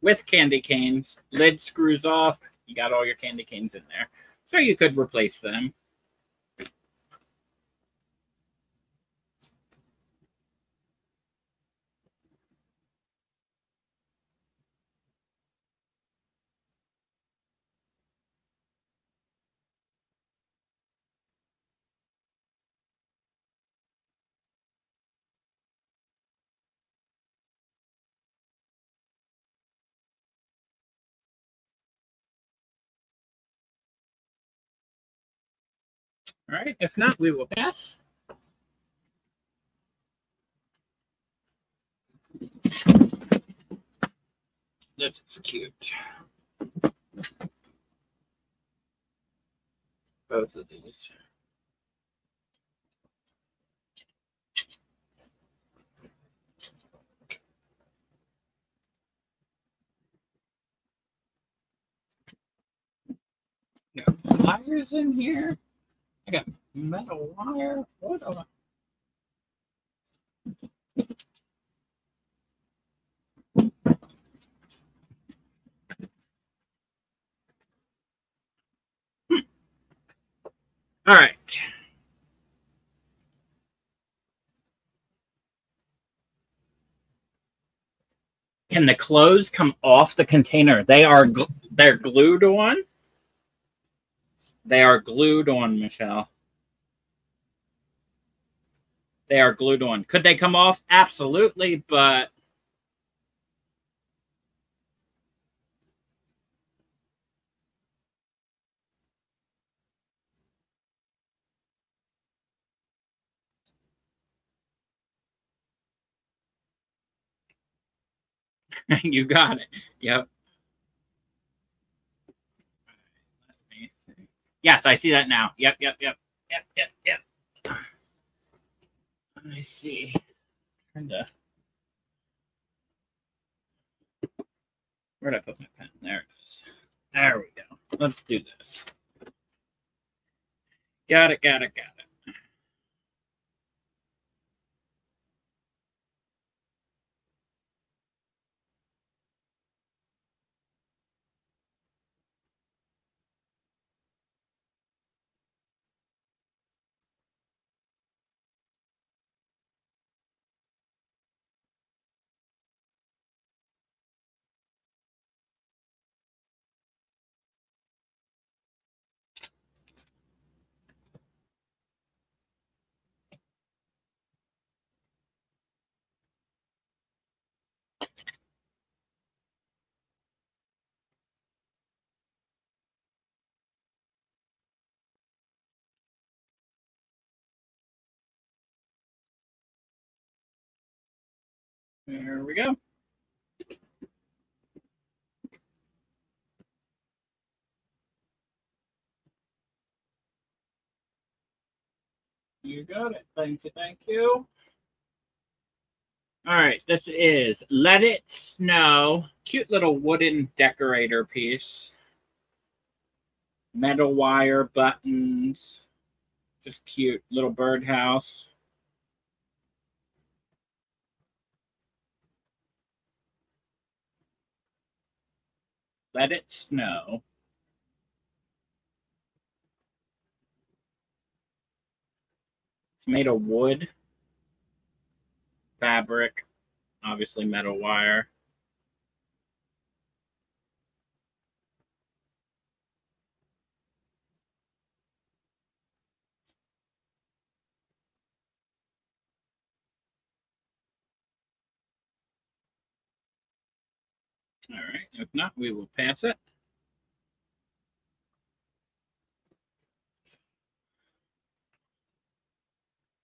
with candy canes. Lid screws off. You got all your candy canes in there. So you could replace them. All right, if not, we will pass. This is cute. Both of these. Got flyers in here. I got metal wire. What? Hmm. All right. Can the clothes come off the container? They are gl- they're glued on. They are glued on, Michelle. They are glued on. Could they come off? Absolutely, but you got it. Yep. Yes, I see that now. Yep, yep, yep, yep, yep, yep. I see. Trying to. Where'd I put my pen? There it is. There we go. Let's do this. Got it, got it, got it. There we go. You got it. Thank you. Thank you. All right. This is Let It Snow. Cute little wooden decorator piece. Metal wire buttons. Just cute little birdhouse. Let It Snow. It's made of wood, fabric, obviously metal wire. All right. If not, we will pass it.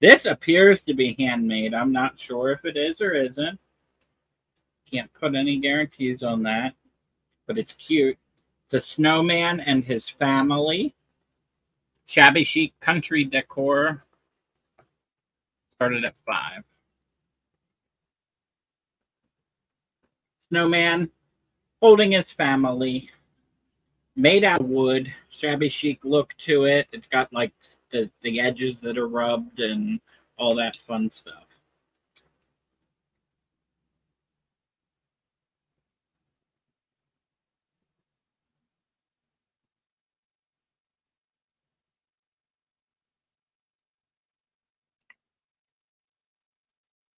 This appears to be handmade. I'm not sure if it is or isn't. Can't put any guarantees on that, but it's cute. It's a snowman and his family. Shabby chic country decor. Started at five. Snowman holding his family. Made out of wood. Shabby chic look to it. It's got like the, the edges that are rubbed and all that fun stuff.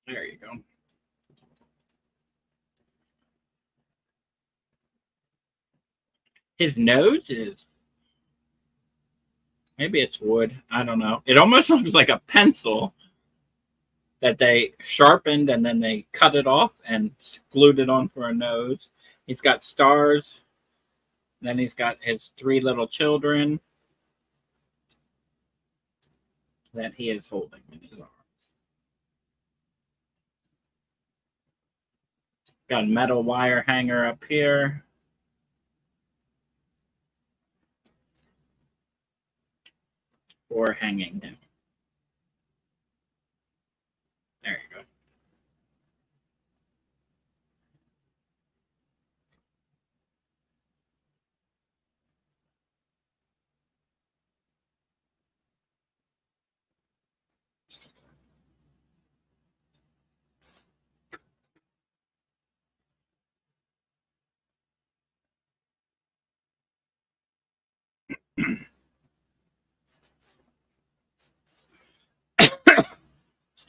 There you go. His nose is maybe it's wood. I don't know. It almost looks like a pencil that they sharpened and then they cut it off and glued it on for a nose. He's got stars. Then he's got his three little children that he is holding in his arms. Got a metal wire hanger up here. For hanging him. There you go.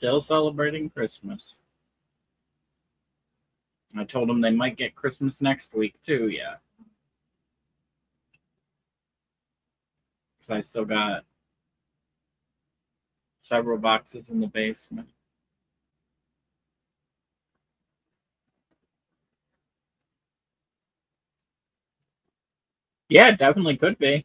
Still celebrating Christmas. I told them they might get Christmas next week too, yeah. Because I still got several boxes in the basement. Yeah, definitely could be.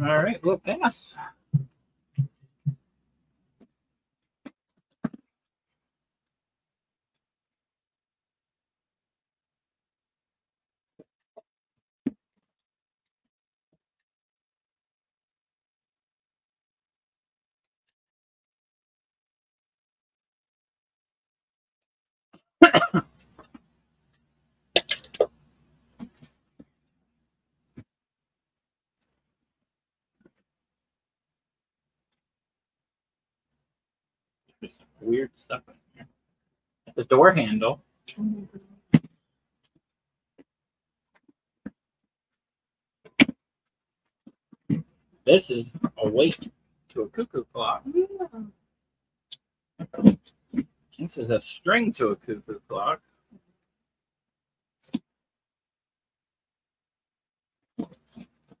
All right, we'll pass. Some weird stuff in here. At the door handle. This is a weight to a cuckoo clock. Yeah. This is a string to a cuckoo clock.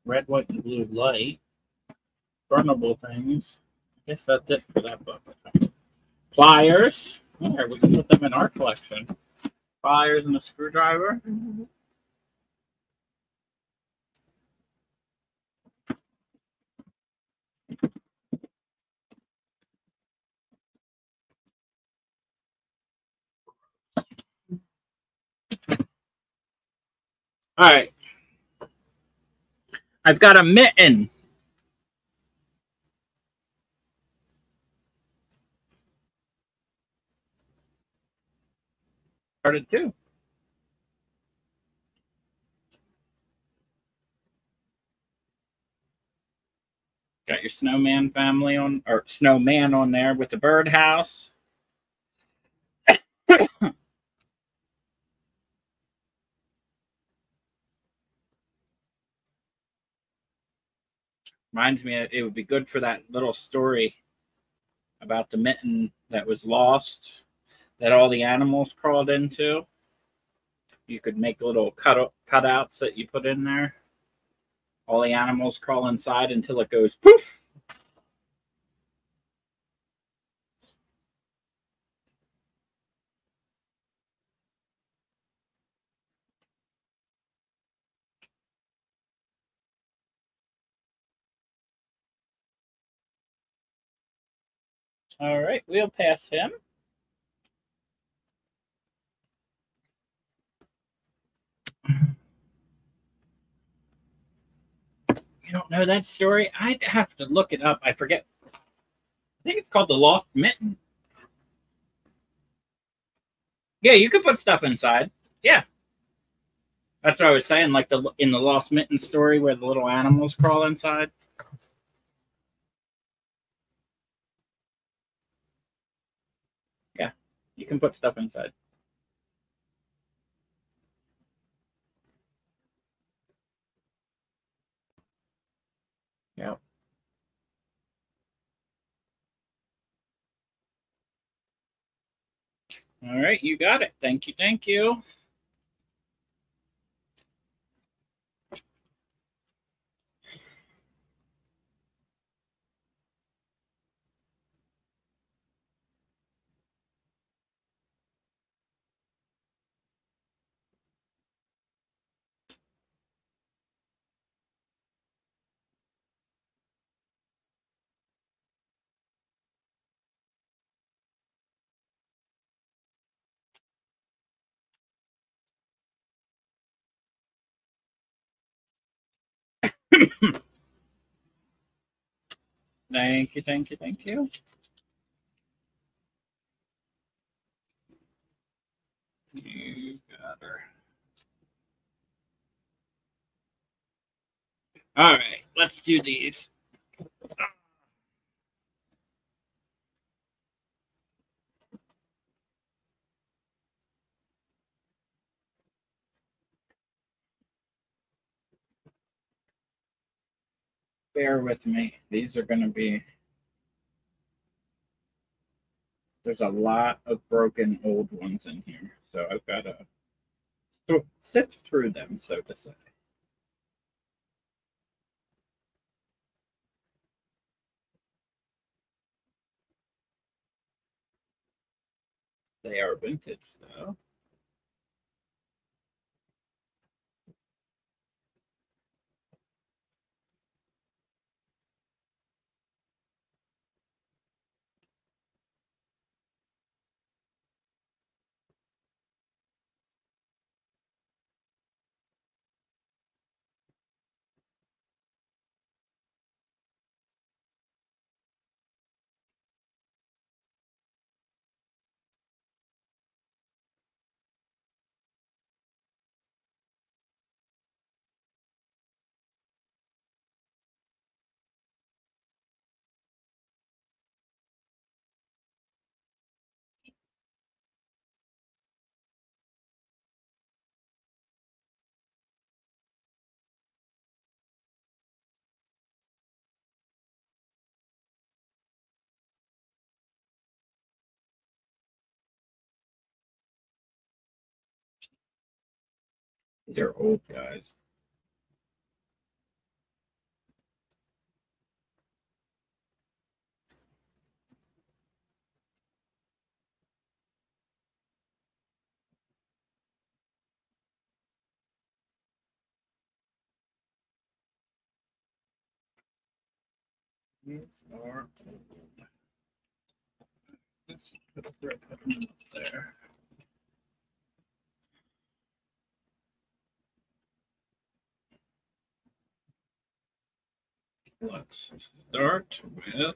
Red, white, and blue light. Burnable things. I guess that's it for that book. Pliers. There, we can put them in our collection. Pliers and a screwdriver. All right. I've got a mitten. Started too. Got your snowman family on, or snowman on there with the birdhouse. reminds me it would be good for that little story about the mitten that was lost that all the animals crawled into. You could make little cut cutouts that you put in there. All the animals crawl inside until it goes poof. All right, we'll pass him. You don't know that story? I'd have to look it up. I forget. I think it's called The Lost Mitten. Yeah, you could put stuff inside. Yeah. That's what I was saying, like the in the Lost Mitten story where the little animals crawl inside. Yeah, you can put stuff inside. Yeah. All right, you got it. Thank you. Thank you. Thank you, thank you, thank you. You got her. All right, let's do these. Bear with me. These are going to be. There's a lot of broken old ones in here, so I've got to sift through them, so to say. They are vintage, though. They're old guys. Are. Let's put a button up there. Let's start with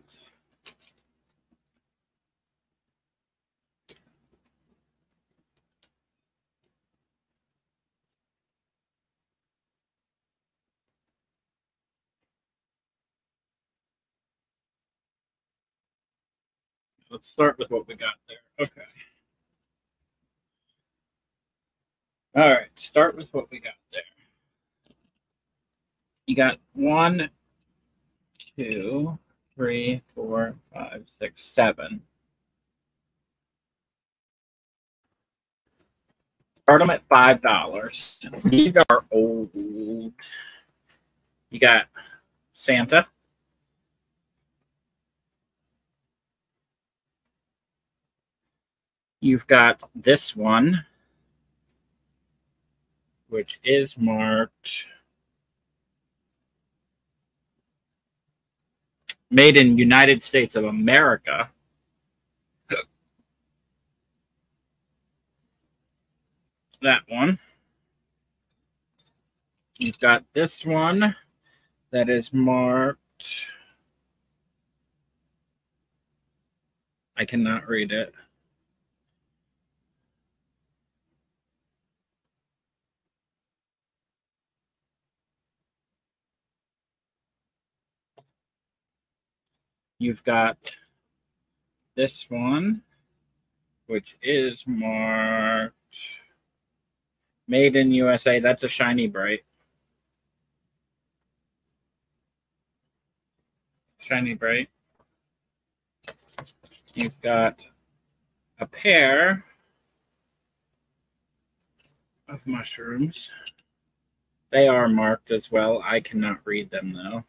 let's start with what we got there. Okay. All right, start with what we got there. You got one, two, three, four, five, six, seven. Start them at five dollars. These are old. You got Santa. You've got this one, which is marked made in United States of America. That one. You've got this one that is marked. I cannot read it. You've got this one, which is marked made in USA. That's a Shiny Brite. Shiny Brite. You've got a pair of mushrooms. They are marked as well. I cannot read them though.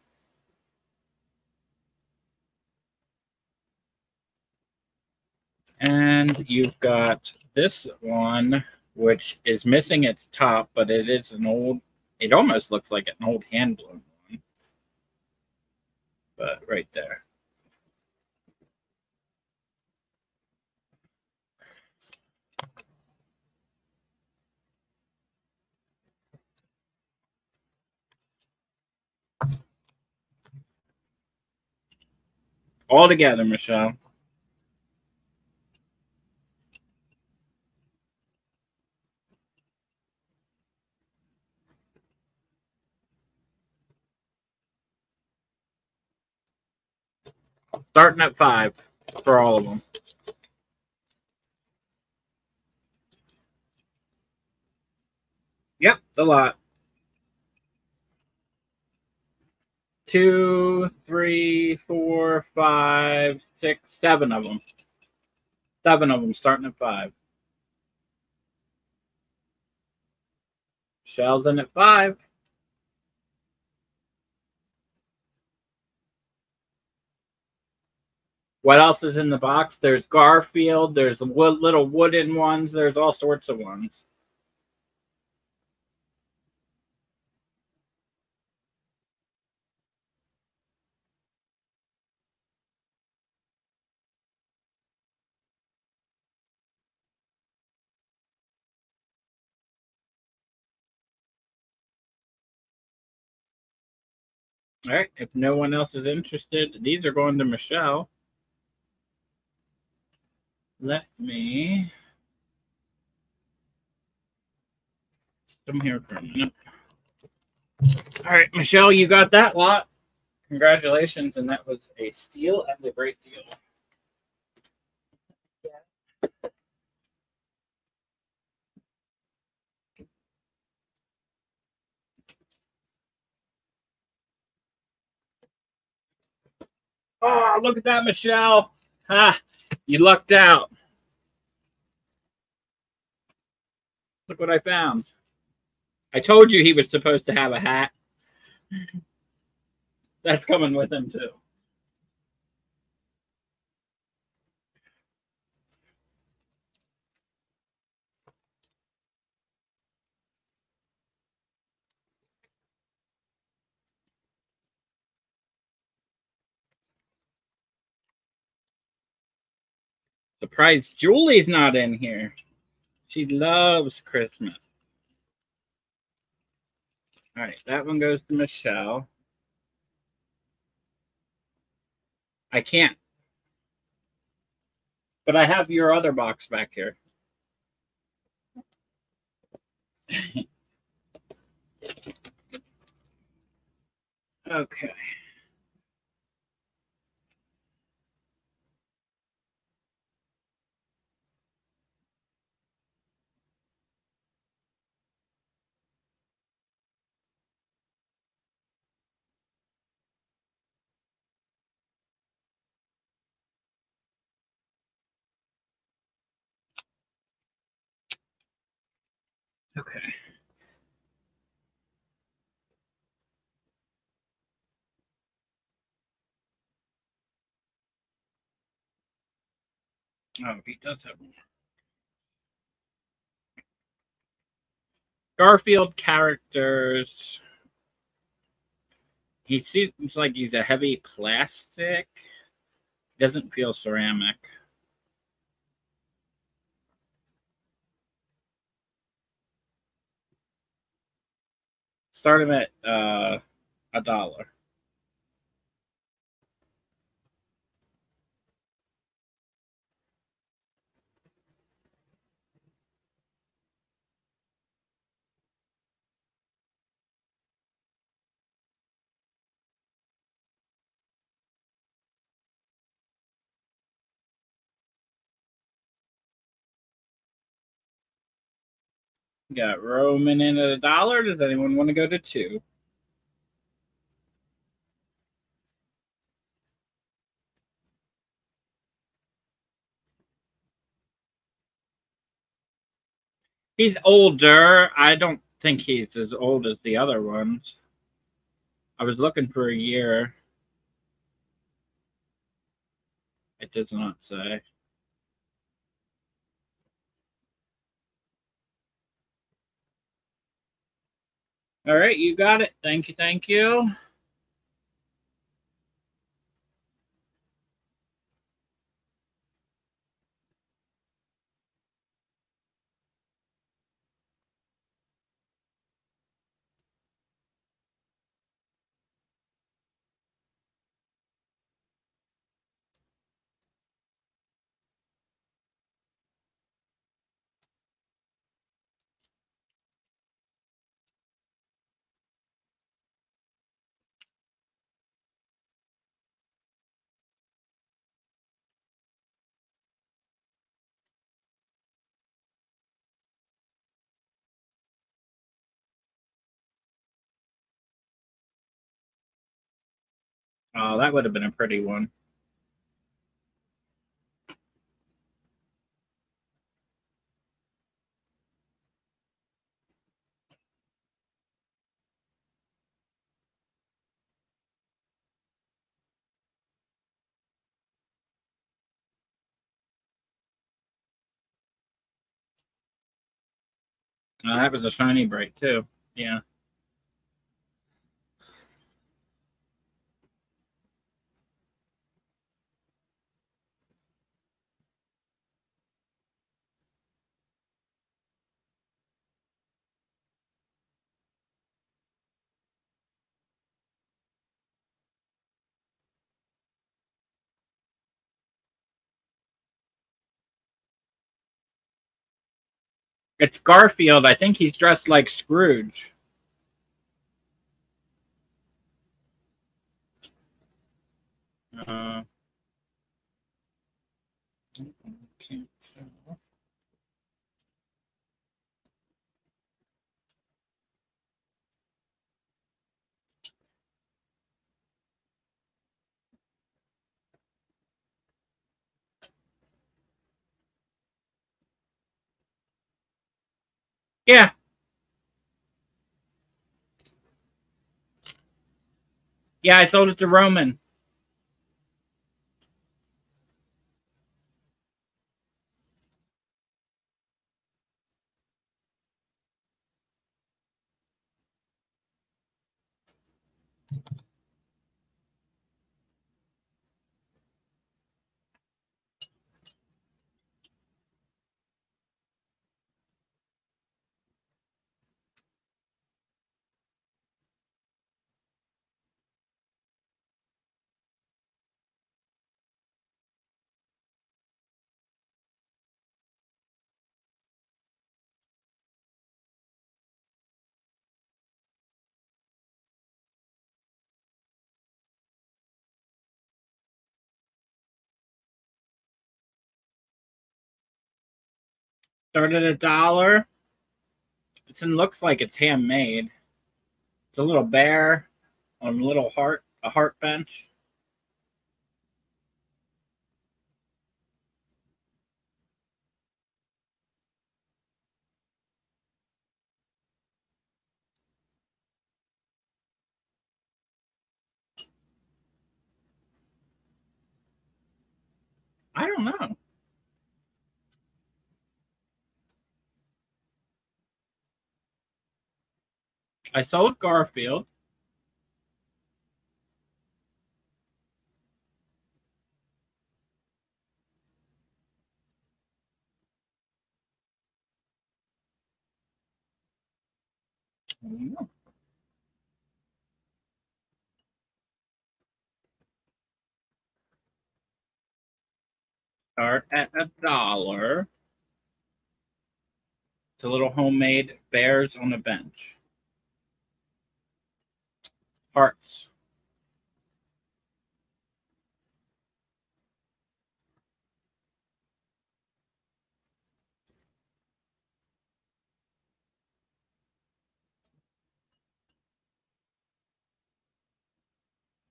And you've got this one, which is missing its top, but it is an old, it almost looks like an old hand one. But right there. All together, Michelle. Starting at five for all of them. Yep, a lot. two, three, four, five, six, seven of them. Seven of them starting at five. Shells in at five. What else is in the box? There's Garfield. There's wood, little wooden ones. There's all sorts of ones. All right. If no one else is interested, these are going to Michelle. Let me I'm here for a minute. All right, Michelle, you got that lot. Congratulations, and that was a steal and a great deal. Yeah. Oh, look at that, Michelle. Ha, you lucked out. Look what I found. I told you he was supposed to have a hat. That's coming with him, too. Surprised Julie's not in here. She loves Christmas. All right, that one goes to Michelle. I can't. But I have your other box back here. okay. Okay. Oh, he does have one. Garfield characters. He seems like he's a heavy plastic. Doesn't feel ceramic. Start him at uh, a dollar. Got Roman in at a dollar. Does anyone want to go to two? He's older. I don't think he's as old as the other ones. I was looking for a year. It does not say. All right, you got it. Thank you. Thank you. Oh, that would have been a pretty one. Oh, that was a Shiny Brite too. Yeah. It's Garfield. I think he's dressed like Scrooge. Uh, Yeah. Yeah, I sold it to Roman. Started a dollar. It looks like it's handmade. It's a little bear on a little heart, a heart bench. I don't know. I sold Garfield. Start at a dollar. It's a little homemade bears on a bench. Hearts.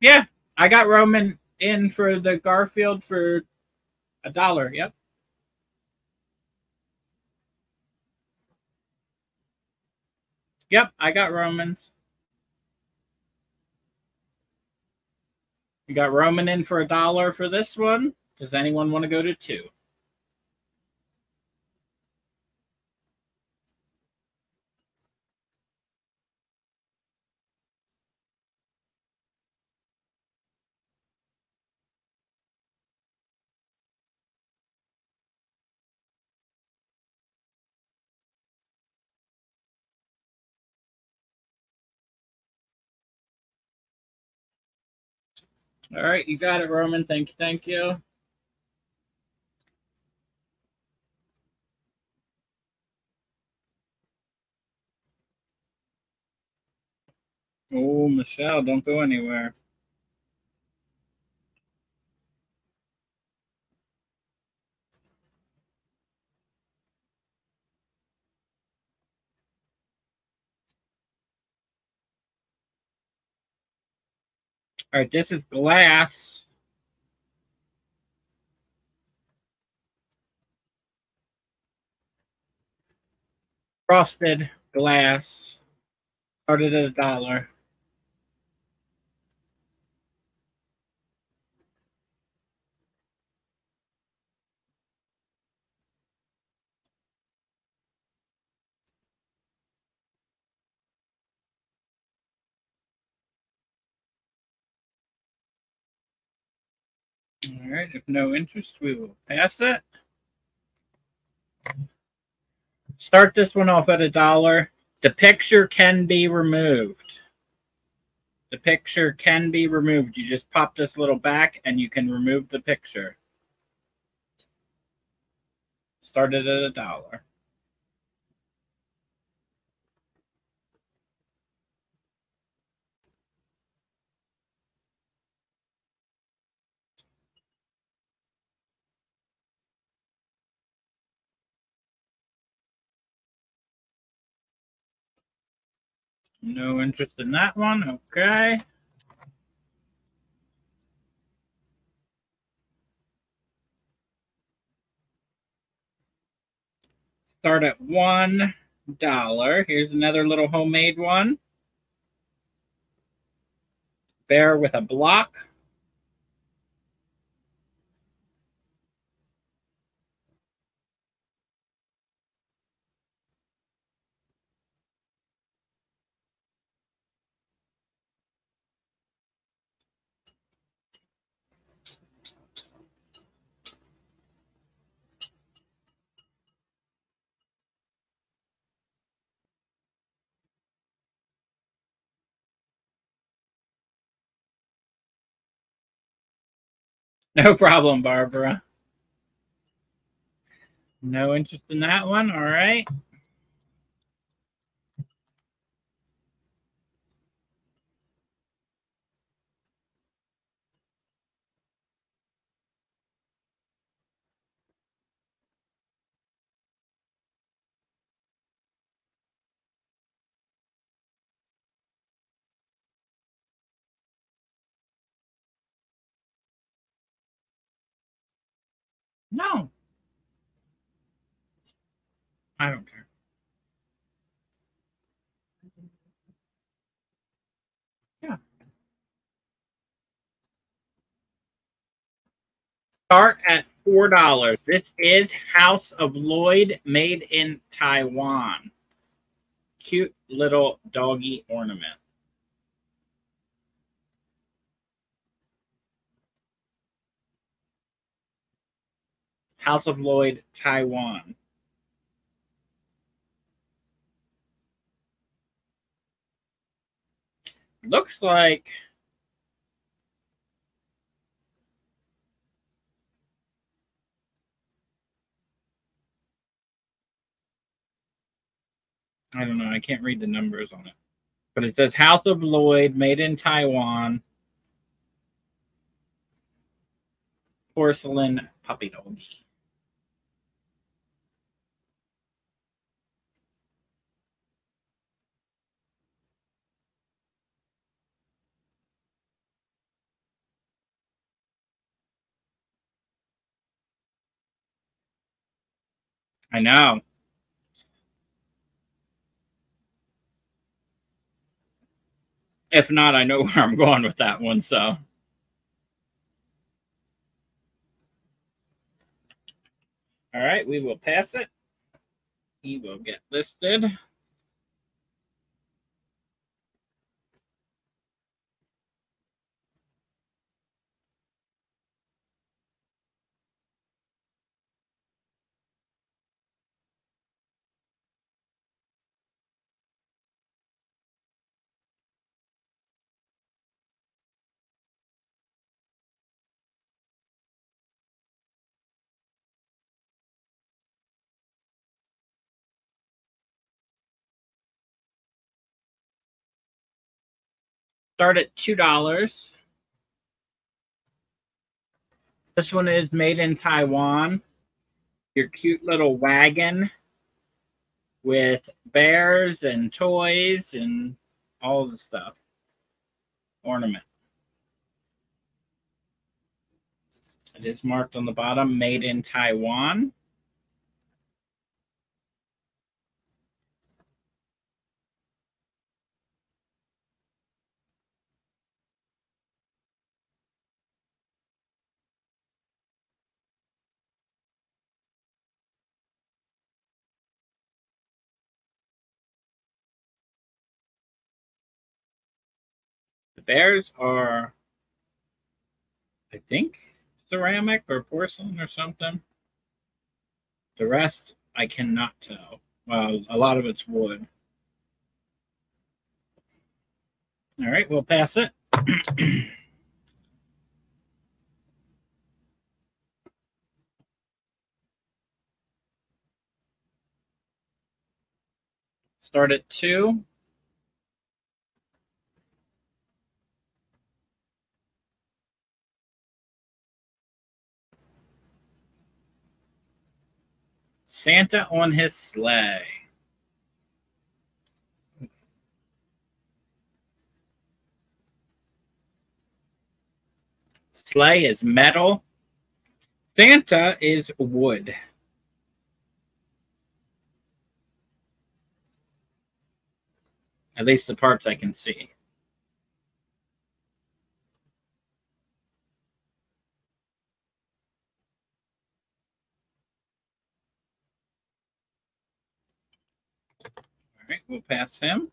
Yeah, I got Roman in for the Garfield for a dollar. Yep. Yep, I got Romans. You got Roman in for a dollar for this one. Does anyone want to go to two? All right, you got it, Roman. Thank you. Thank you. Oh, Michelle, don't go anywhere. All right, this is glass. Frosted glass. Started at a dollar. All right, if no interest, we will pass it. Start this one off at a dollar. The picture can be removed. The picture can be removed. You just pop this little back and you can remove the picture. Started at a dollar. No interest in that one. Okay. Start at one dollar. Here's another little homemade one. Bear with a block. No problem, Barbara. No interest in that one. All right. No. I don't care. Yeah. Start at $4. This is House of Lloyd made in Taiwan. Cute little doggy ornament. House of Lloyd, Taiwan. Looks like I don't know. I can't read the numbers on it. But it says House of Lloyd, made in Taiwan. Porcelain puppy doggy. I know. If not, I know where I'm going with that one. So, all right, we will pass it. He will get listed. start at $2. This one is made in Taiwan. Your cute little wagon with bears and toys and all the stuff. Ornament. It is marked on the bottom, made in Taiwan. Bears are, I think, ceramic or porcelain or something. The rest, I cannot tell. Well, a lot of it's wood. All right, we'll pass it. Start at two. Santa on his sleigh. Sleigh is metal. Santa is wood. At least the parts I can see. We'll pass him.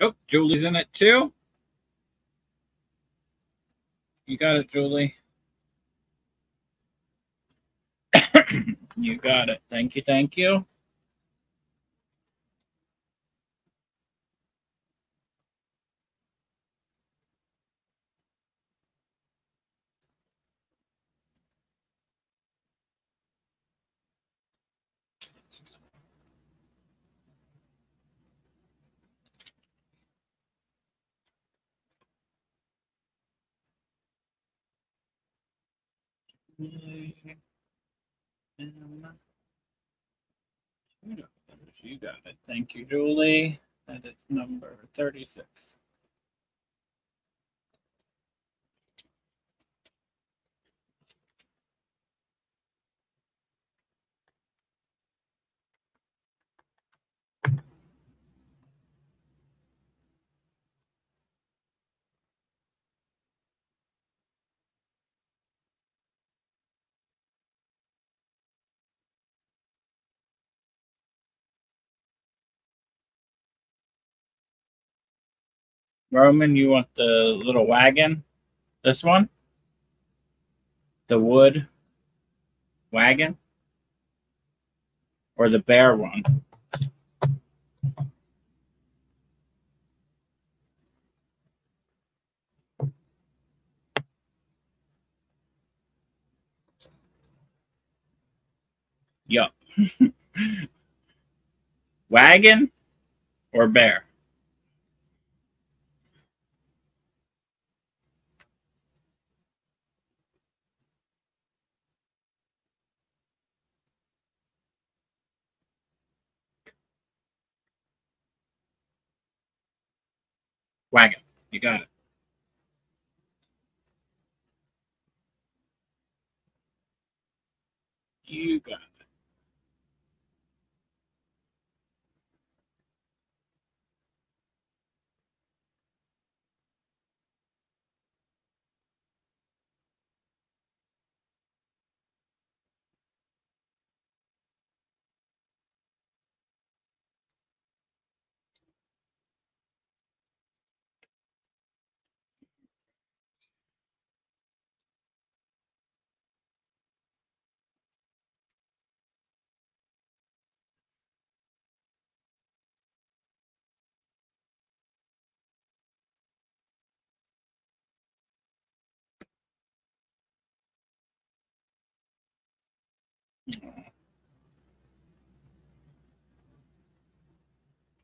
Oh, Julie's in it too. You got it, Julie. you got it. Thank you. Thank you. You got it. Thank you, Julie. That is number 36. Roman, you want the little wagon? This one? The wood wagon? Or the bear one? Yup. wagon or bear? Wagon. You got it. You got it.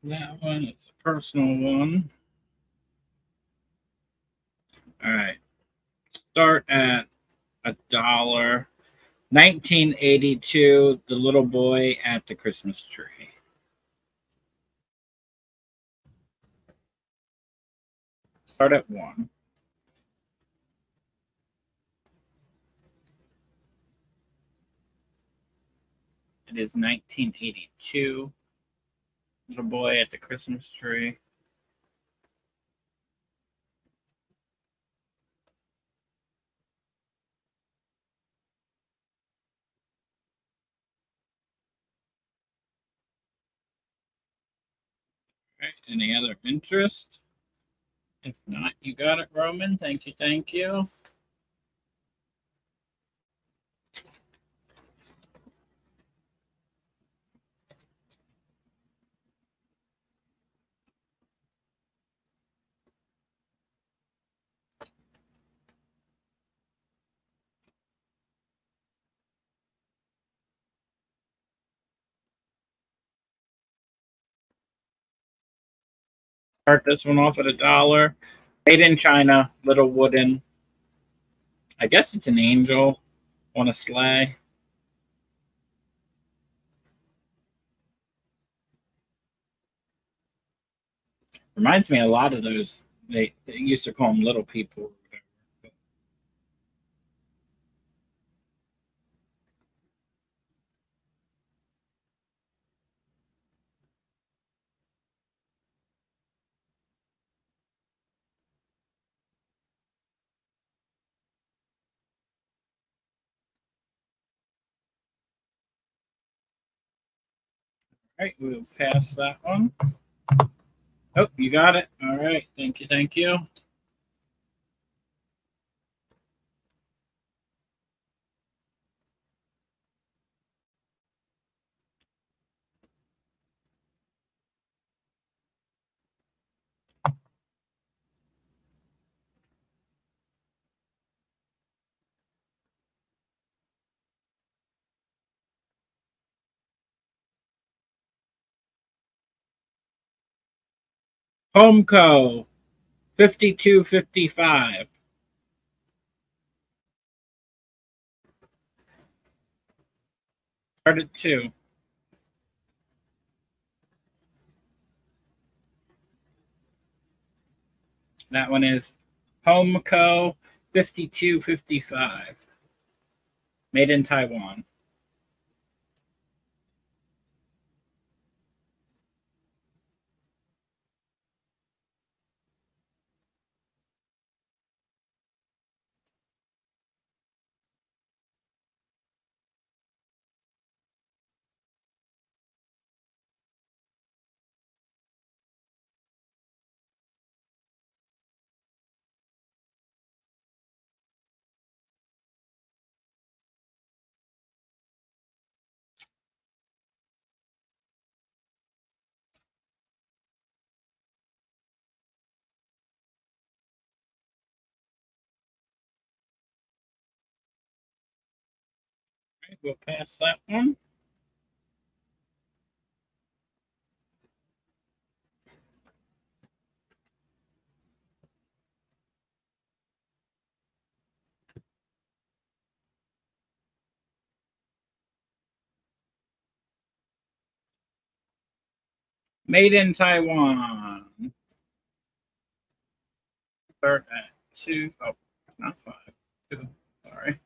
That one is a personal one. All right. Start at a dollar. 1982, The Little Boy at the Christmas Tree. Start at one. It is 1982. Little boy at the Christmas tree. Any other interest? If not, you got it, Roman. Thank you. Thank you. Start this one off at a dollar. Made in China, little wooden. I guess it's an angel on a sleigh. Reminds me a lot of those. They, they used to call them little people. All right, we'll pass that one. Oh, you got it. All right. Thank you. Thank you. Homco, 5255. Started two. That one is Homco 5255. Made in Taiwan. We'll pass that one. Made in Taiwan. Start at two. Oh, not five. Two. Sorry.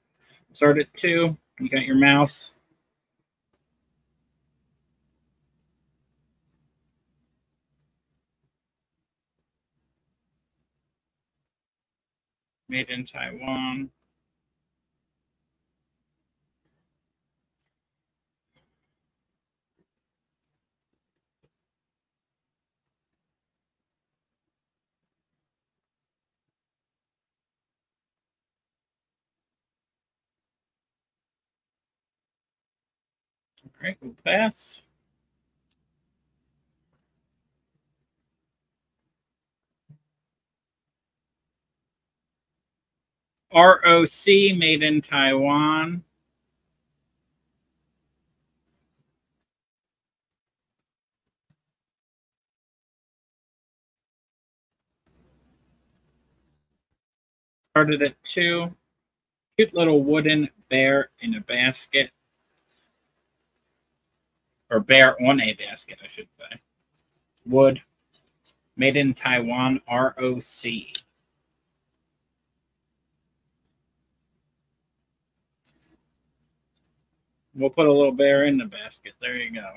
Start at two. You got your mouse. Made in Taiwan. All right, we'll pass. ROC made in Taiwan. Started at two. Cute little wooden bear in a basket. Or bear on a basket, I should say. Wood. Made in Taiwan, ROC. We'll put a little bear in the basket. There you go.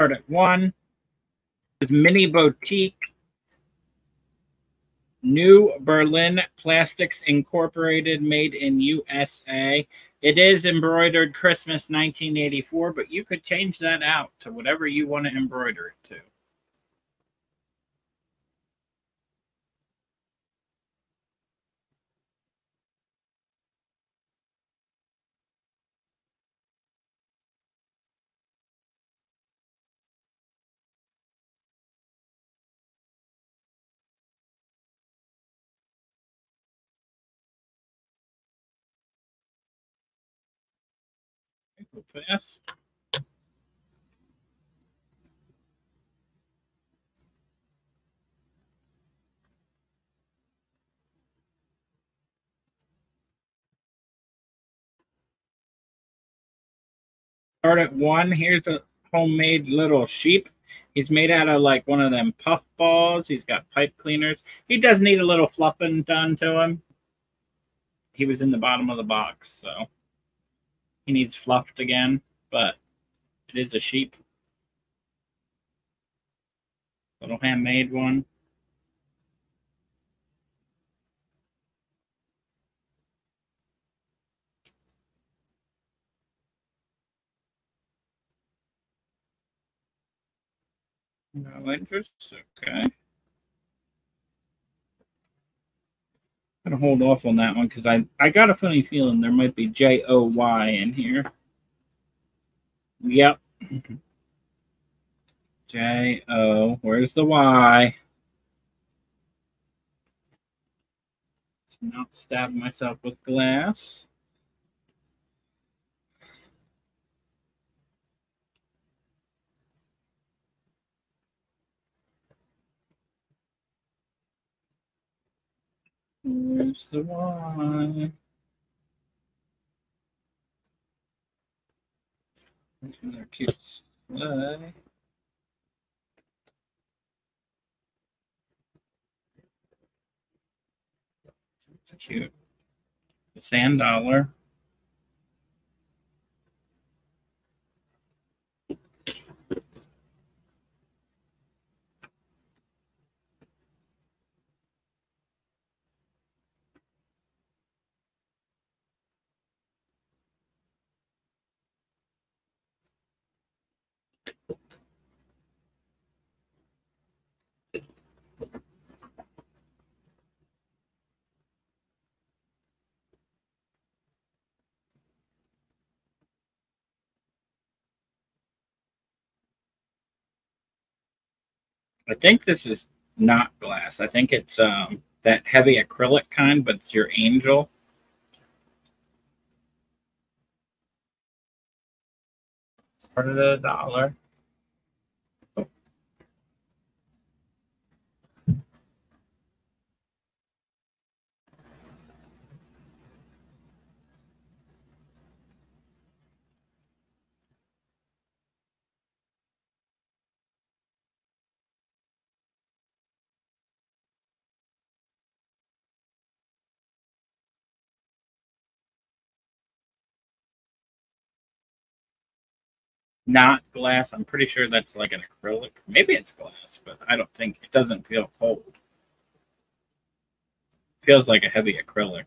Start at one. Is Mini Boutique, New Berlin Plastics Incorporated, made in USA. It is embroidered Christmas 1984, but you could change that out to whatever you want to embroider it to. Pass. Start at one. Here's a homemade little sheep. He's made out of like one of them puff balls. He's got pipe cleaners. He does need a little fluffing done to him. He was in the bottom of the box, so he needs fluffed again, but it is a sheep. Little handmade one. No interest. Okay. Gonna hold off on that one because I I got a funny feeling there might be J O Y in here. Yep. J O. Where's the Y? Not stab myself with glass. Where's the Y? There's another cute sleigh. It's cute. The sand dollar. I think this is not glass. I think it's um, that heavy acrylic kind, but it's your angel. Part of the dollar. Not glass. I'm pretty sure that's like an acrylic. Maybe it's glass, but I don't think it doesn't feel cold. feels like a heavy acrylic.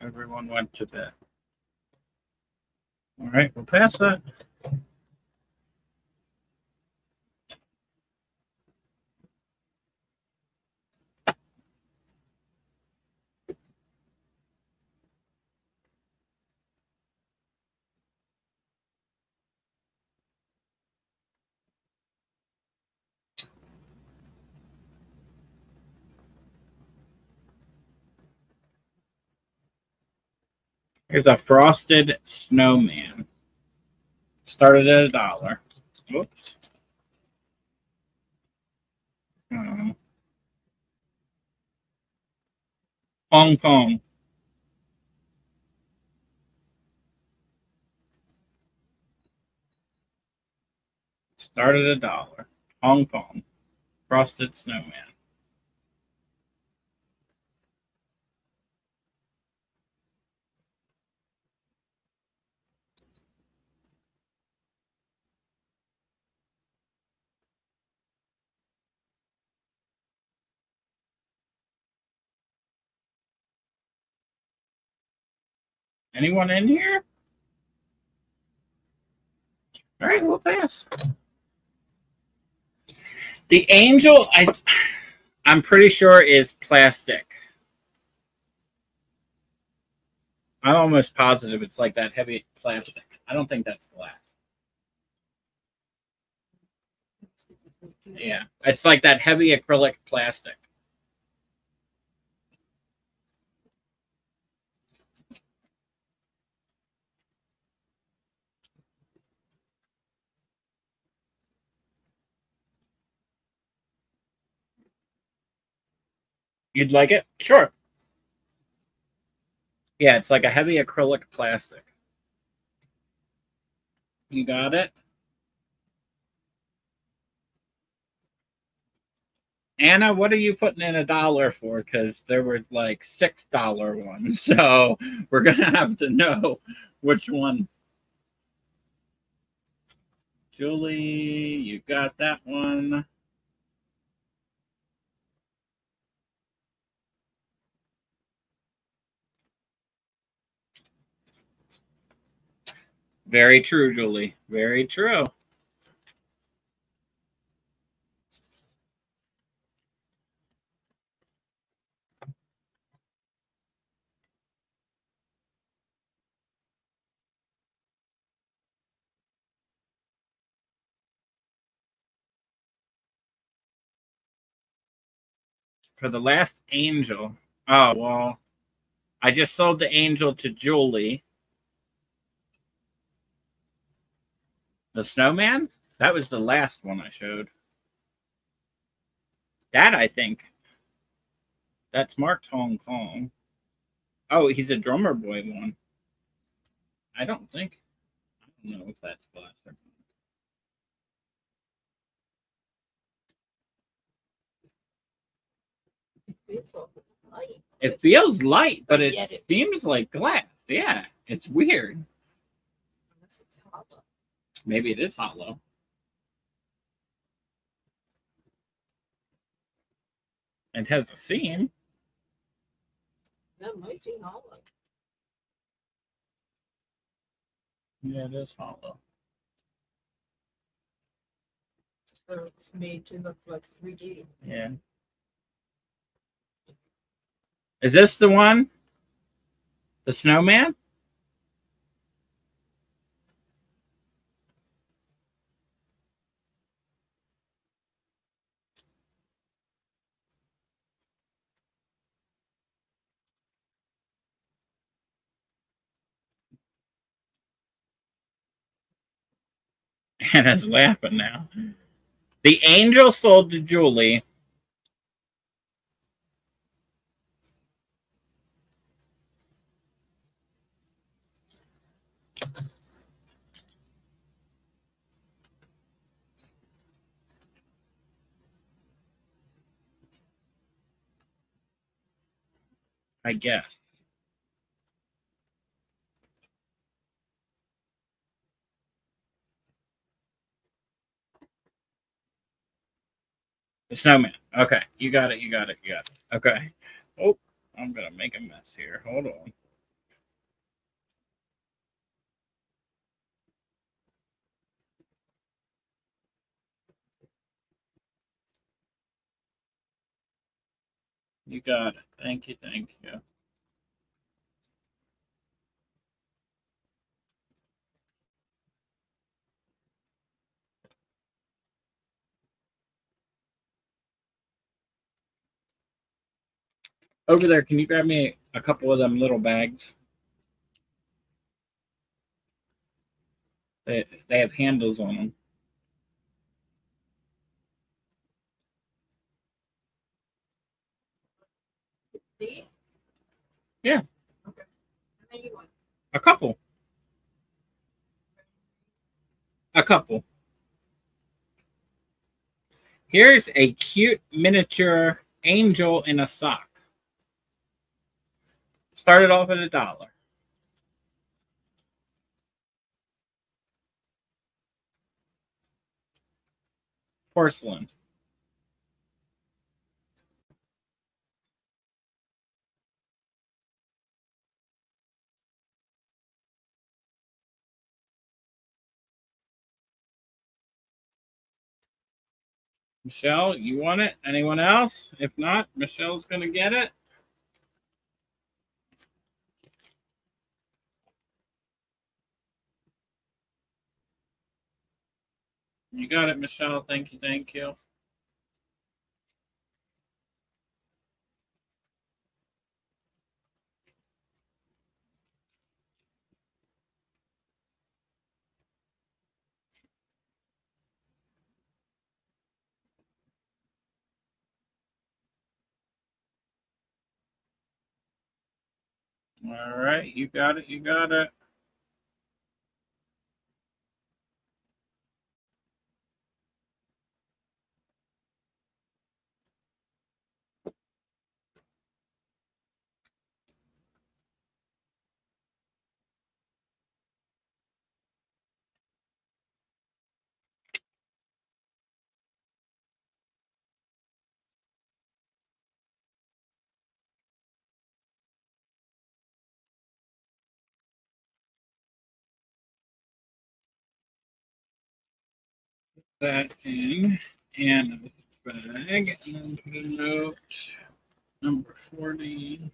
everyone went to bed. All right, we'll pass that. Here's a frosted snowman. Started at a dollar. Whoops. Uh, Hong Kong. Started a dollar. Hong Kong. Frosted snowman. Anyone in here? All right, we'll pass. The angel, I, I'm pretty sure is plastic. I'm almost positive it's like that heavy plastic. I don't think that's glass. Yeah, it's like that heavy acrylic plastic. You'd like it? Sure. Yeah, it's like a heavy acrylic plastic. You got it? Anna, what are you putting in a dollar for? Because there was like six dollar ones, so we're gonna have to know which one. Julie, you got that one. Very true, Julie. Very true. For the last angel. Oh, well, I just sold the angel to Julie. The snowman? That was the last one I showed. That, I think. That's marked Hong Kong. Oh, he's a drummer boy one. I don't think. I don't know if that's glass or not. It feels light, but it it- seems like glass. Yeah, it's weird. Unless it's hollow. Maybe it is hollow. It has a seam. That might be hollow. Yeah, it is hollow. Or it's made to look like 3D. Yeah. Is this the one? The snowman? Anna's laughing now. The angel sold to Julie. I guess. The snowman. Okay, you got it. You got it. You got it. Okay. Oh, I'm gonna make a mess here. Hold on. You got it. Thank you. Thank you. Over there, can you grab me a couple of them little bags? They they have handles on them. These? Yeah. Okay. A couple. A couple. Here's a cute miniature angel in a sock. Started off at a dollar. Porcelain. Michelle, you want it? Anyone else? If not, Michelle's going to get it. You got it, Michelle. Thank you. Thank you. All right, you got it. You got it. That in Anna's bag and then put a note number 40.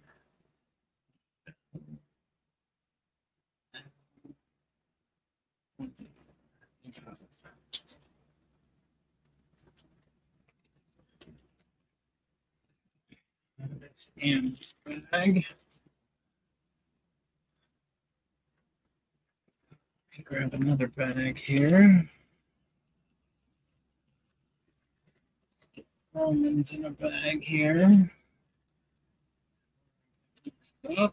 That's Anne's bag. Grab another bag here. Almonds in a bag here. Oh.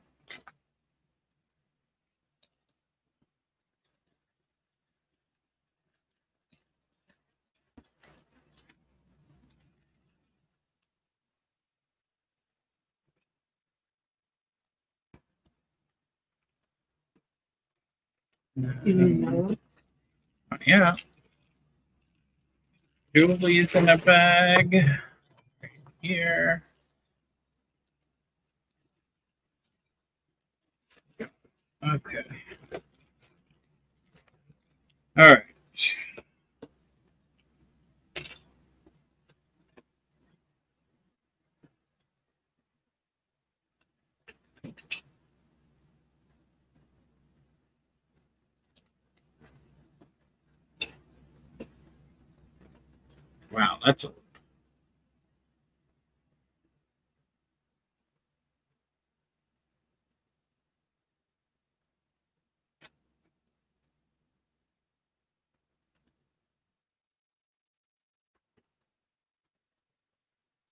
No. Yeah. Julie's in a bag. Right here. Okay. All right. Wow, that's a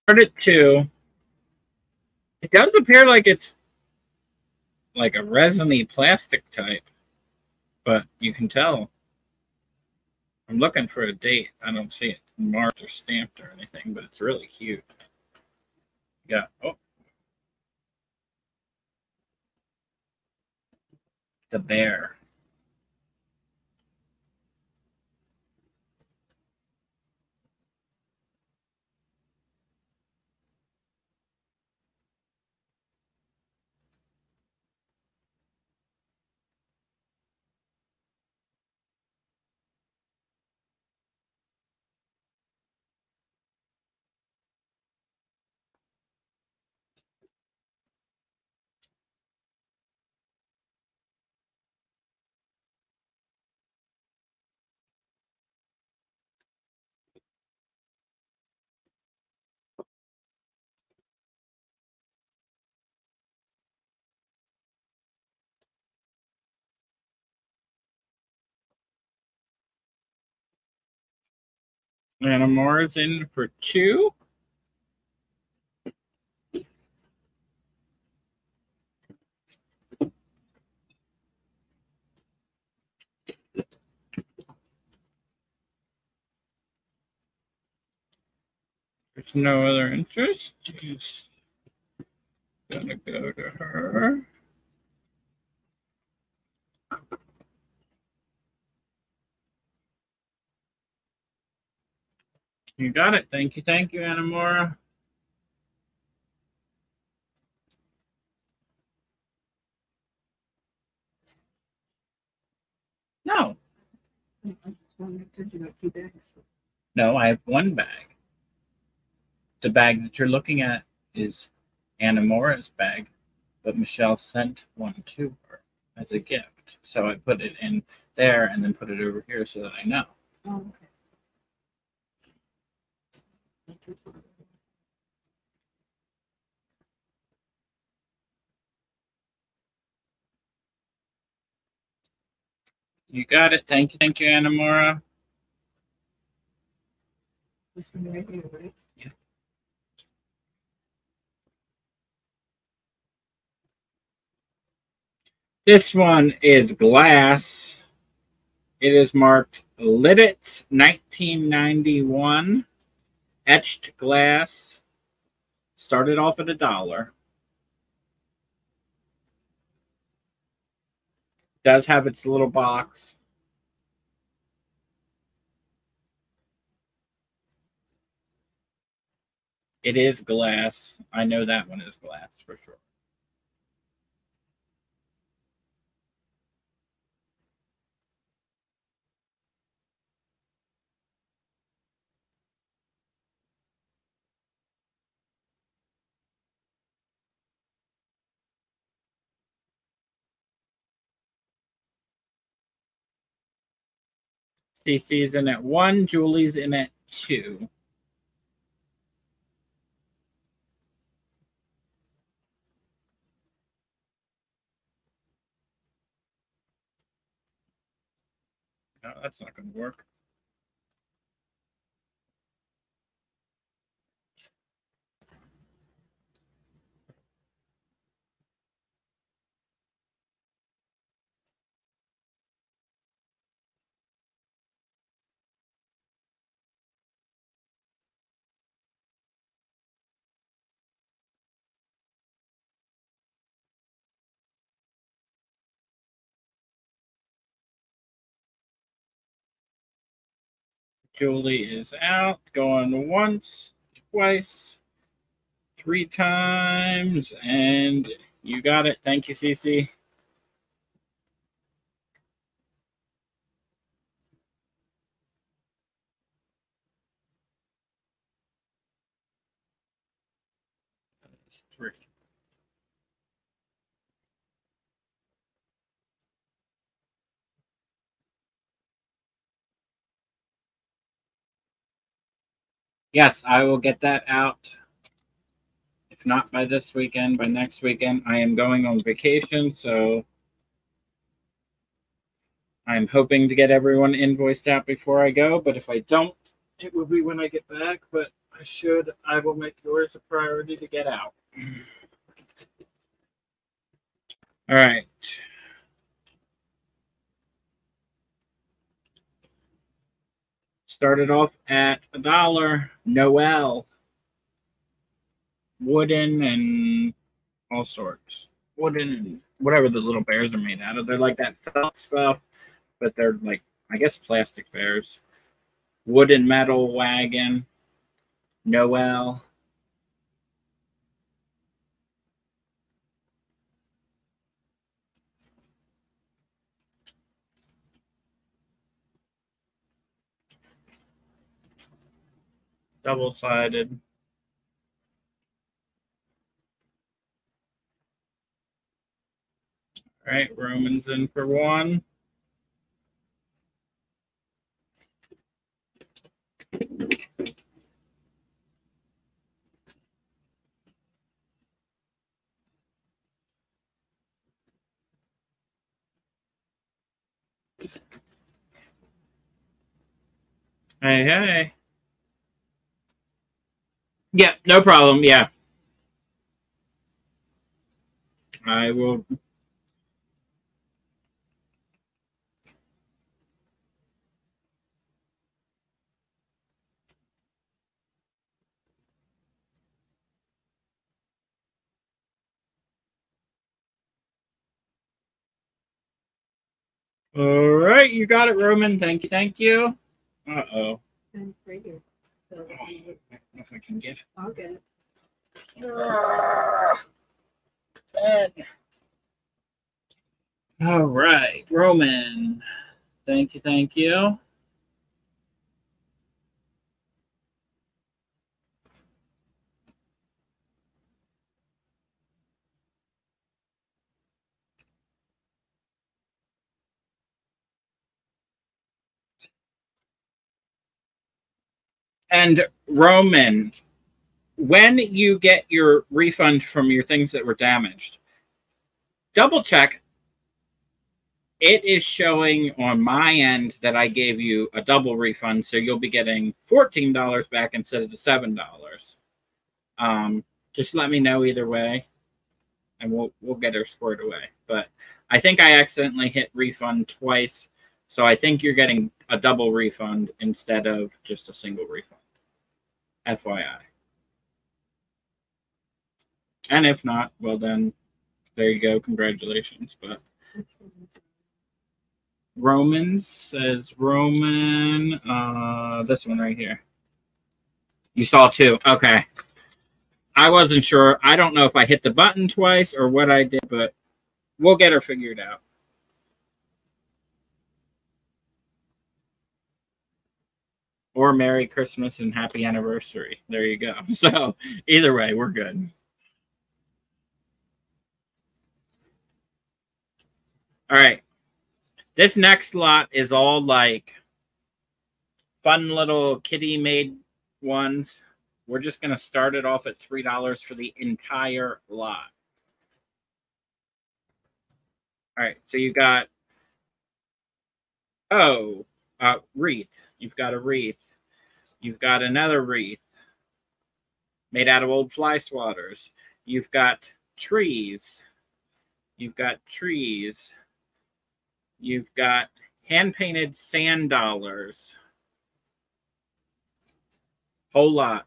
started to. It does appear like it's like a resiny plastic type, but you can tell. I'm looking for a date. I don't see it Mm-hmm. marked or stamped or anything, but it's really cute. Yeah. Oh. The bear. Anna Moore's in for two. There's no other interest. Just gonna go to her. You got it. Thank you. Thank you, Anamora. No, no, I have one bag. The bag that you're looking at is Anamora's bag, but Michelle sent one to her as a gift. So I put it in there and then put it over here so that I know. Oh. You got it. Thank you. Thank you, Anamora. This one right here, right? Yeah. This one is glass. It is marked Lidditz 1991 etched glass. Started off at a dollar. Does have its little box. It is glass. I know that one is glass for sure. CC's in at one, Julie's in at two. No, that's not going to work. Julie is out, going once, twice, three times, and you got it. Thank you, Cece. That's three. Yes, I will get that out. If not by this weekend, by next weekend. I am going on vacation, so I'm hoping to get everyone invoiced out before I go. But if I don't, it will be when I get back. But I should, I will make yours a priority to get out. All right. Started off at a dollar. Noel. Wooden and all sorts. Wooden and whatever the little bears are made out of. They're like that felt stuff, but they're like, I guess, plastic bears. Wooden metal wagon. Noel. Double sided. All right, Romans in for one. Hey, hey. Yeah, no problem. Yeah. I will. All right, you got it, Roman. Thank you, thank you. Uh oh. And right here. So If I can get. I'll get it. Ben. All right, Roman. Thank you, thank you. And Roman, when you get your refund from your things that were damaged, double check. It is showing on my end that I gave you a double refund, so you'll be getting $14 back instead of the $7. Um, just let me know either way, and we'll we'll get her squared away. But I think I accidentally hit refund twice, so I think you're getting a double refund instead of just a single refund. FYI. And if not, well then, there you go. Congratulations. But Romans says Roman. Uh, this one right here. You saw two. Okay. I wasn't sure. I don't know if I hit the button twice or what I did, but we'll get her figured out. Or Merry Christmas and Happy Anniversary. There you go. So either way, we're good. All right. This next lot is all like fun little kitty made ones. We're just going to start it off at $3 for the entire lot. All right. So you got, oh, uh, wreath. You've got a wreath. You've got another wreath made out of old fly swatters. You've got trees. You've got trees. You've got hand painted sand dollars. Whole lot.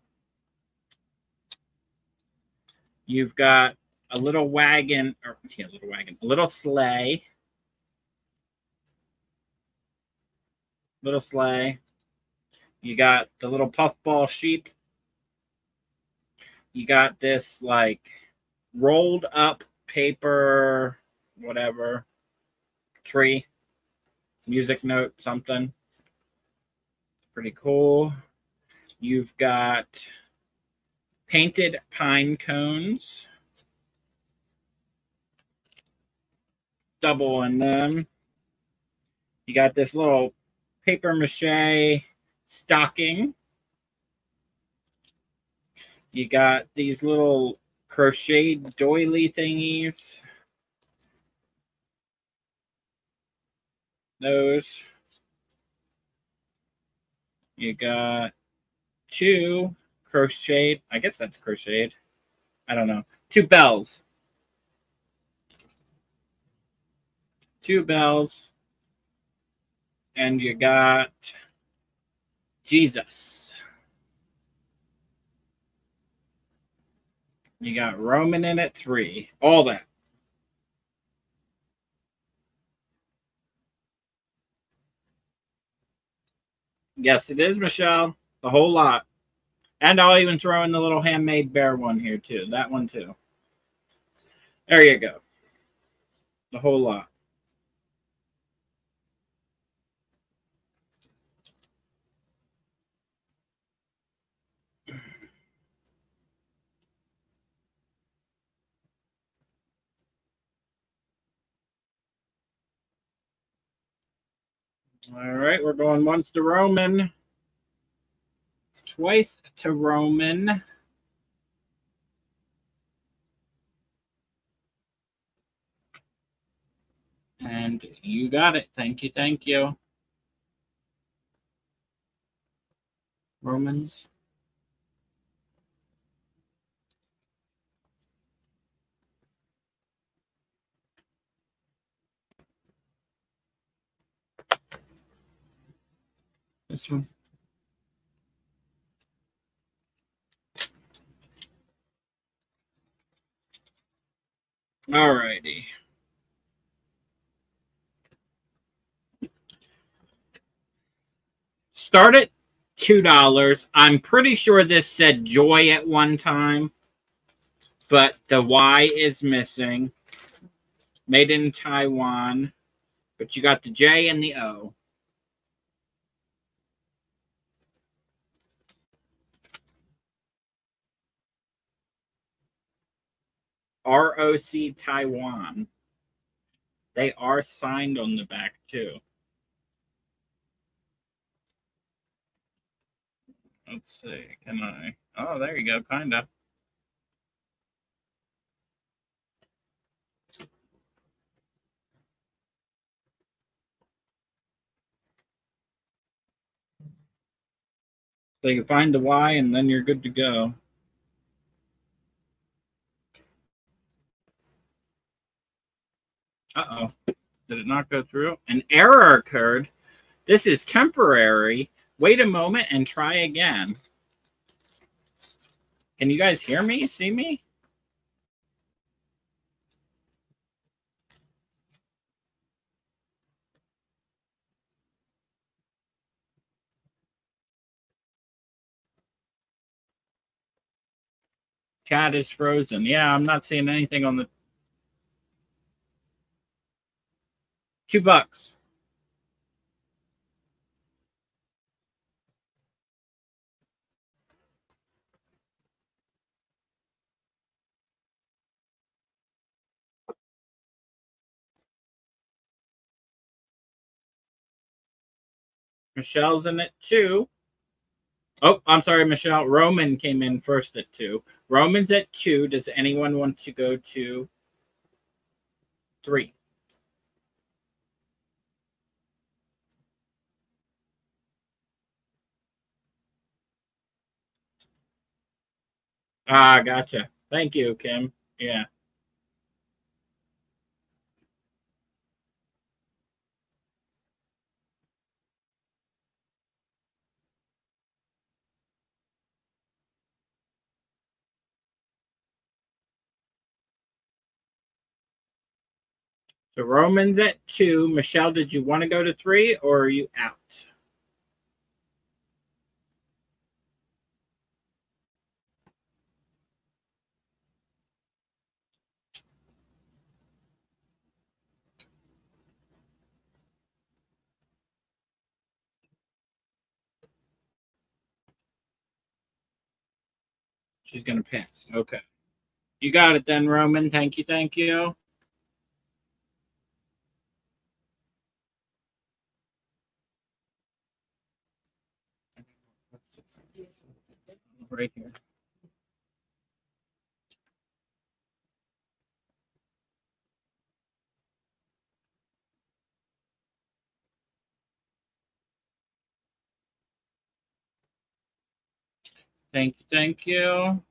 You've got a little wagon, or yeah, a little wagon, a little sleigh. Little sleigh. You got the little puffball sheep. You got this like rolled up paper, whatever tree, music note, something. Pretty cool. You've got painted pine cones. Double in them. You got this little paper mache stocking. You got these little crocheted doily thingies. Those. You got two crocheted, I guess that's crocheted. I don't know. Two bells. Two bells. And you got Jesus. You got Roman in at three. All that. Yes, it is, Michelle. The whole lot. And I'll even throw in the little handmade bear one here, too. That one, too. There you go. The whole lot. All right, we're going once to Roman, twice to Roman. And you got it. Thank you. Thank you. Romans. This one. All righty. Start at two dollars. I'm pretty sure this said joy at one time, but the Y is missing. Made in Taiwan, but you got the J and the O. ROC Taiwan. They are signed on the back too. Let's see. Can I? Oh, there you go. Kinda. So you find the Y and then you're good to go. Uh-oh. Did it not go through? An error occurred. This is temporary. Wait a moment and try again. Can you guys hear me? See me? Chat is frozen. Yeah, I'm not seeing anything on the two bucks. Michelle's in it too. Oh, I'm sorry, Michelle. Roman came in first at two. Roman's at two. Does anyone want to go to three? Ah, gotcha. Thank you, Kim. Yeah. So Roman's at two. Michelle, did you want to go to three or are you out? She's going to pass. Okay. You got it then, Roman. Thank you. Thank you. Right here. Thank you. Thank you.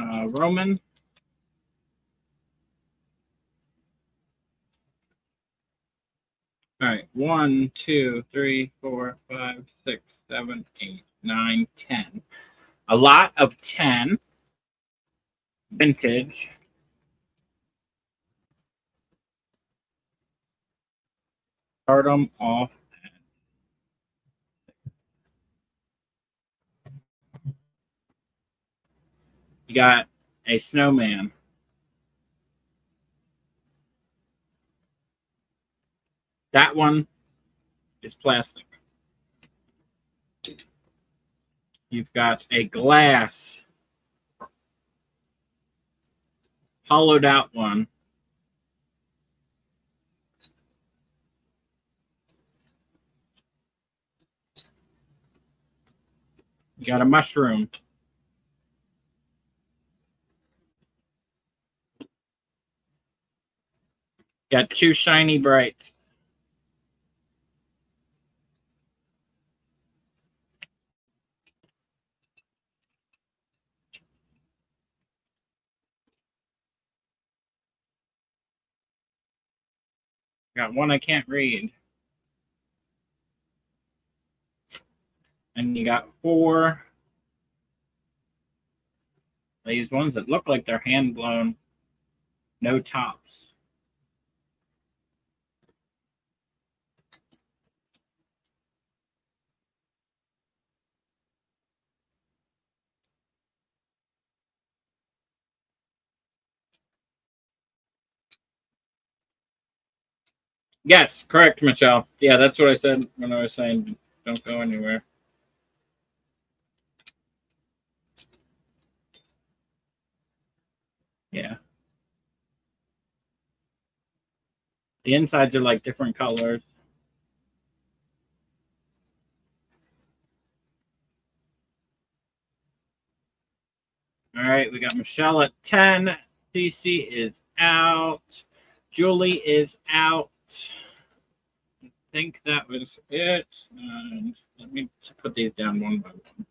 Uh, Roman. All right, one, two, three, four, five, six, seven, eight, nine, ten. A lot of ten. Vintage. Start them off. You got a snowman. That one is plastic. You've got a glass hollowed out one. You got a mushroom. Got two Shiny Brites. Got one I can't read. And you got four. These ones that look like they're hand blown. No tops. Yes, correct, Michelle. Yeah, that's what I said when I was saying don't go anywhere. Yeah. The insides are like different colors. All right, we got Michelle at 10. Cece is out. Julie is out. I think that was it. And let me put these down one by one.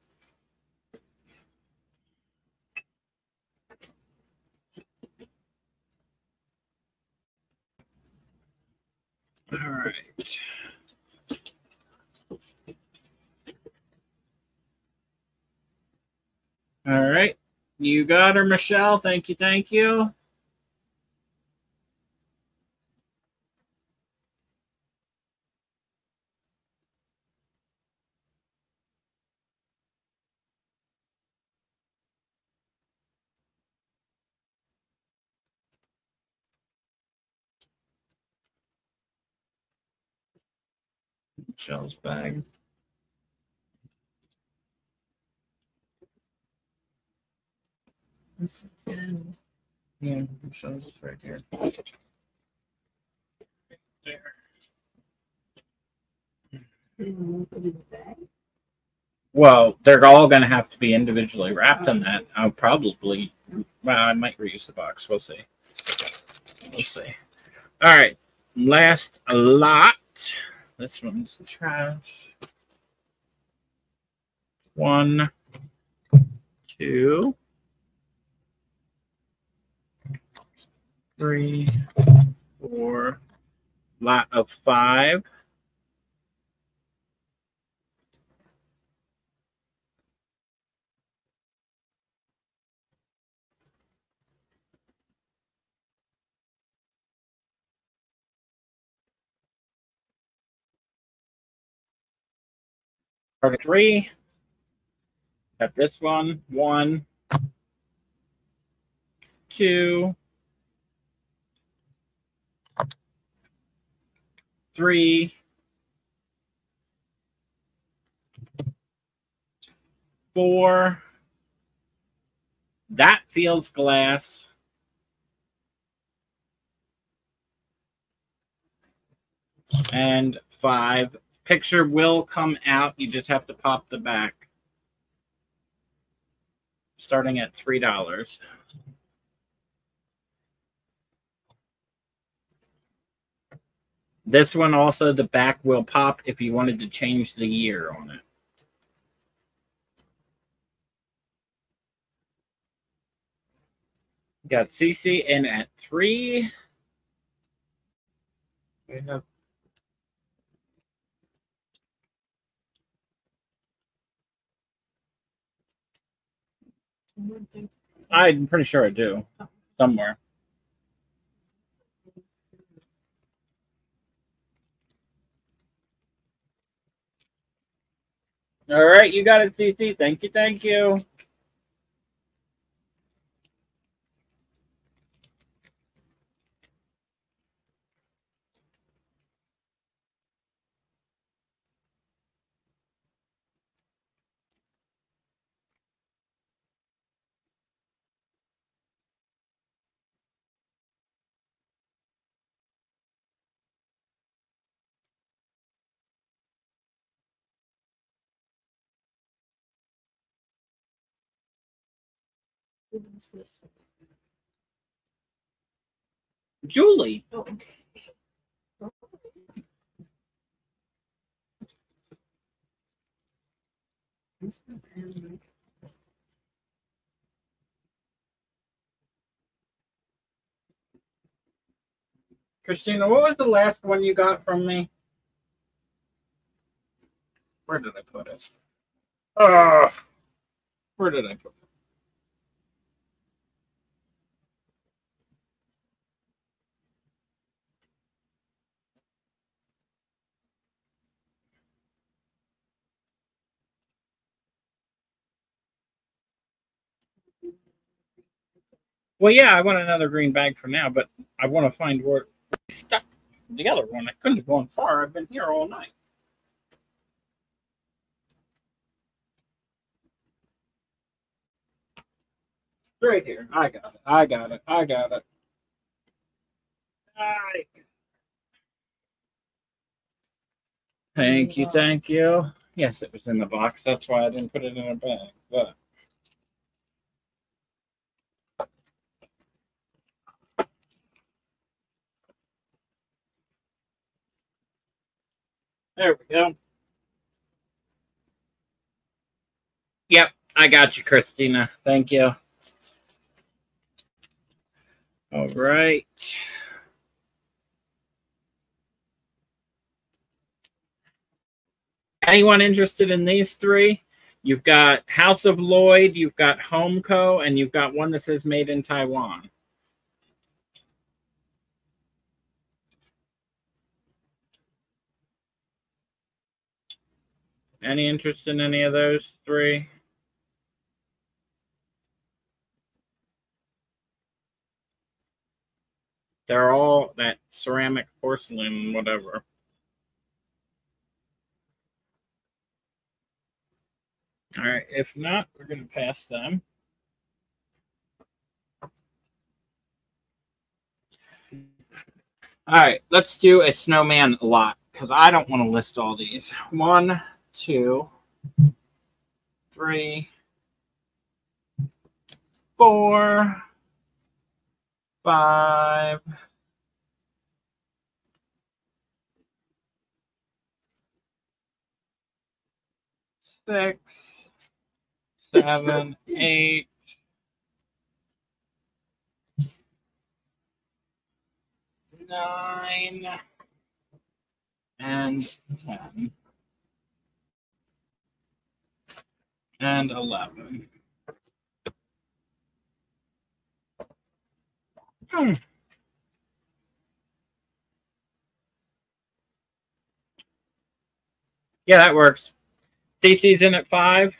All right. All right. You got her, Michelle. Thank you. Thank you. Michelle's bag. Yeah, Michelle's right here. There. Well, they're all going to have to be individually wrapped in that. I'll probably, well, I might reuse the box. We'll see. We'll see. All right. Last a lot. This one's trash. One, two, three, four, lot of five. Target three. Got this one. One, two, three, four. That feels glass. And five picture will come out. You just have to pop the back. Starting at $3. This one also, the back will pop if you wanted to change the year on it. Got CC in at three. We have I'm pretty sure I do somewhere. All right, you got it, CC. Thank you, thank you. Julie. Oh, okay. Christina, what was the last one you got from me? Where did I put it? Uh, where did I put it? Well, yeah, I want another green bag for now, but I want to find where it stuck the other one. I couldn't have gone far. I've been here all night. Right here. I got it. I got it. I got it. I... Thank you. Thank you. Yes, it was in the box. That's why I didn't put it in a bag. But there we go. Yep, I got you, Christina. Thank you. All right. Anyone interested in these three? You've got House of Lloyd, you've got Homco, and you've got one that says Made in Taiwan. Any interest in any of those three? They're all that ceramic porcelain, whatever. All right, if not, we're going to pass them. All right, let's do a snowman lot because I don't want to list all these. One, two, three, four, five, six, seven, eight, nine, and ten, and eleven. Hmm. Yeah, that works. Stacy's in at five.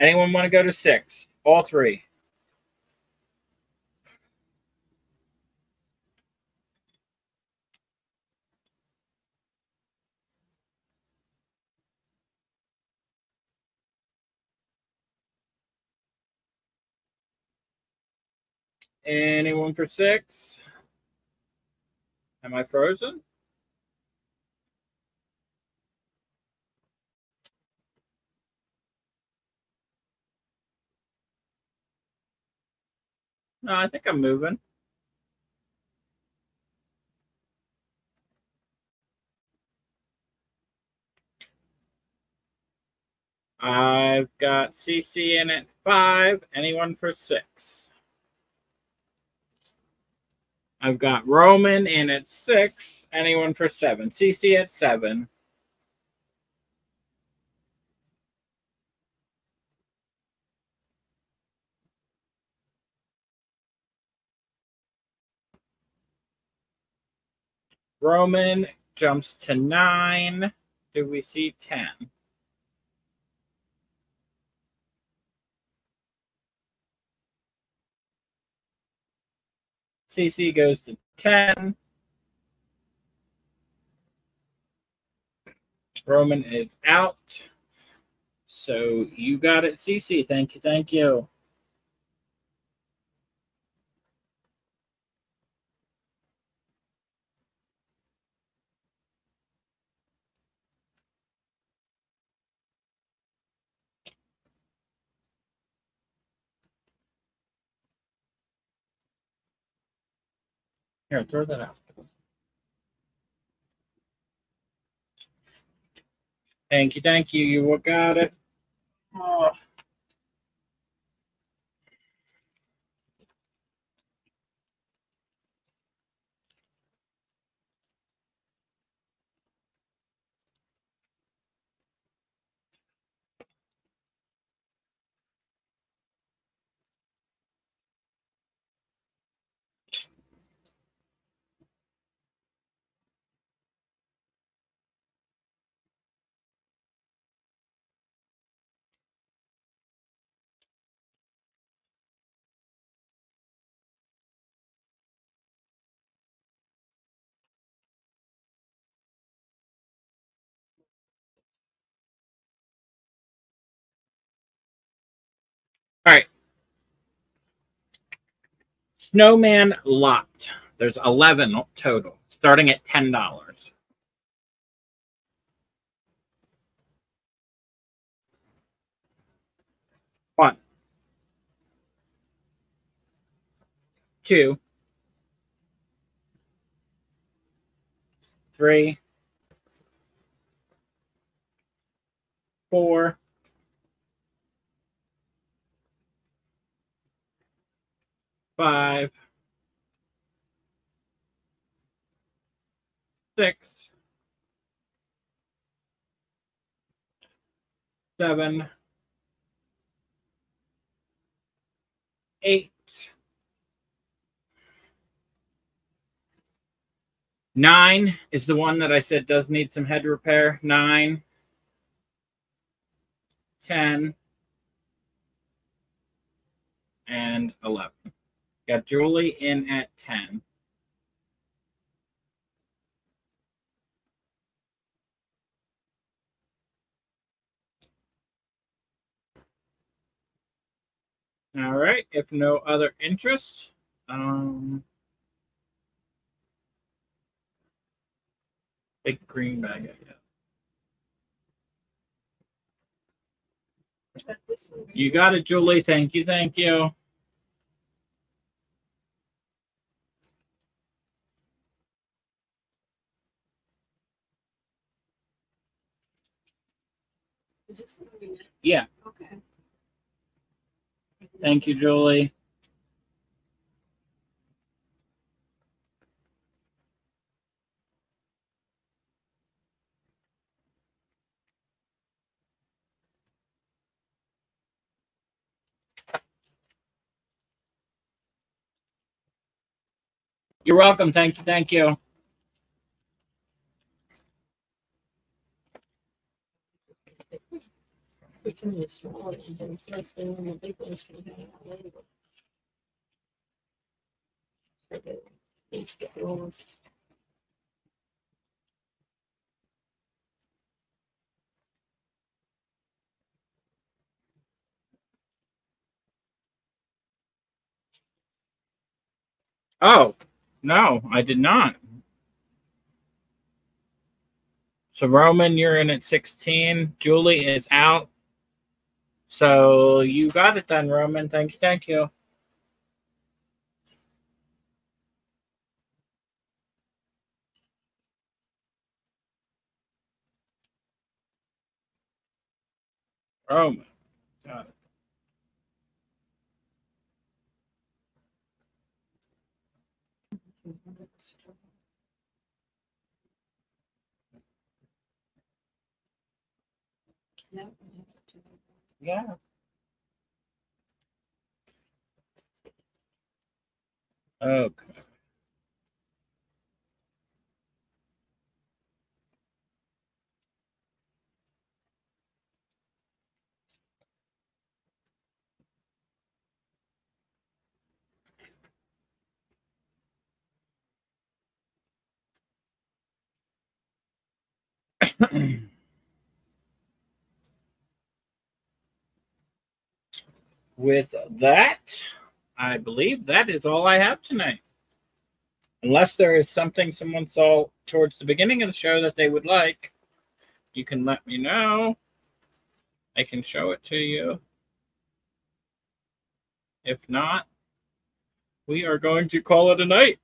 Anyone want to go to six? All three. Anyone for six? Am I frozen? No, I think I'm moving. I've got CC in at five. Anyone for six? I've got Roman in at six. Anyone for seven? CC at seven. Roman jumps to nine. Do we see 10? CC goes to 10. Roman is out. So you got it, CC. Thank you. Thank you. Here, throw that out. Thank you, thank you. You got it. Oh. Snowman lot. There's 11 total, starting at $10. One, two, three, four, five, six, seven, eight, nine is the one that I said does need some head repair. Nine, ten, and 11. Got Julie in at 10. All right, if no other interest, um, big green bag, I guess. You got it, Julie. Thank you, thank you. Is this the? Yeah, Okay. thank you, Julie. You're welcome. Thank you. Thank you. It's in the small and like the one the big ones can hang out later. So they each get rolls. Oh, no, I did not. So Roman, you're in at 16. Julie is out. So you got it done, Roman. Thank you, thank you. Roman. Got it. That one has a two. Yeah. Okay. With that, I believe that is all I have tonight. Unless there is something someone saw towards the beginning of the show that they would like, you can let me know. I can show it to you. If not, we are going to call it a night.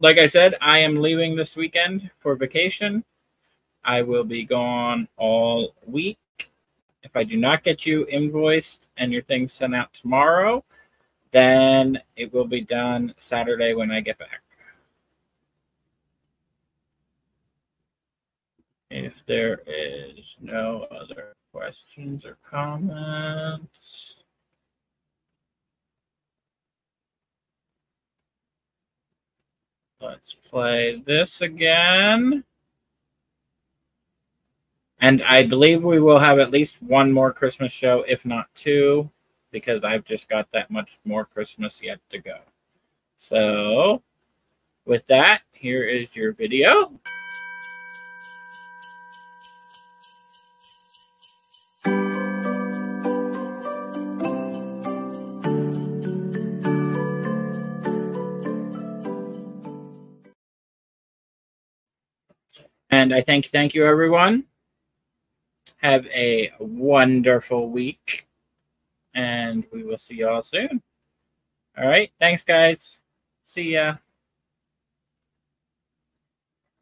Like I said, I am leaving this weekend for vacation. I will be gone all week. If I do not get you invoiced and your things sent out tomorrow, then it will be done Saturday when I get back. If there is no other questions or comments. Let's play this again. And I believe we will have at least one more Christmas show, if not two, because I've just got that much more Christmas yet to go. So, with that, here is your video. And I thank thank you everyone. Have a wonderful week. And we will see y'all soon. All right. Thanks, guys. See ya.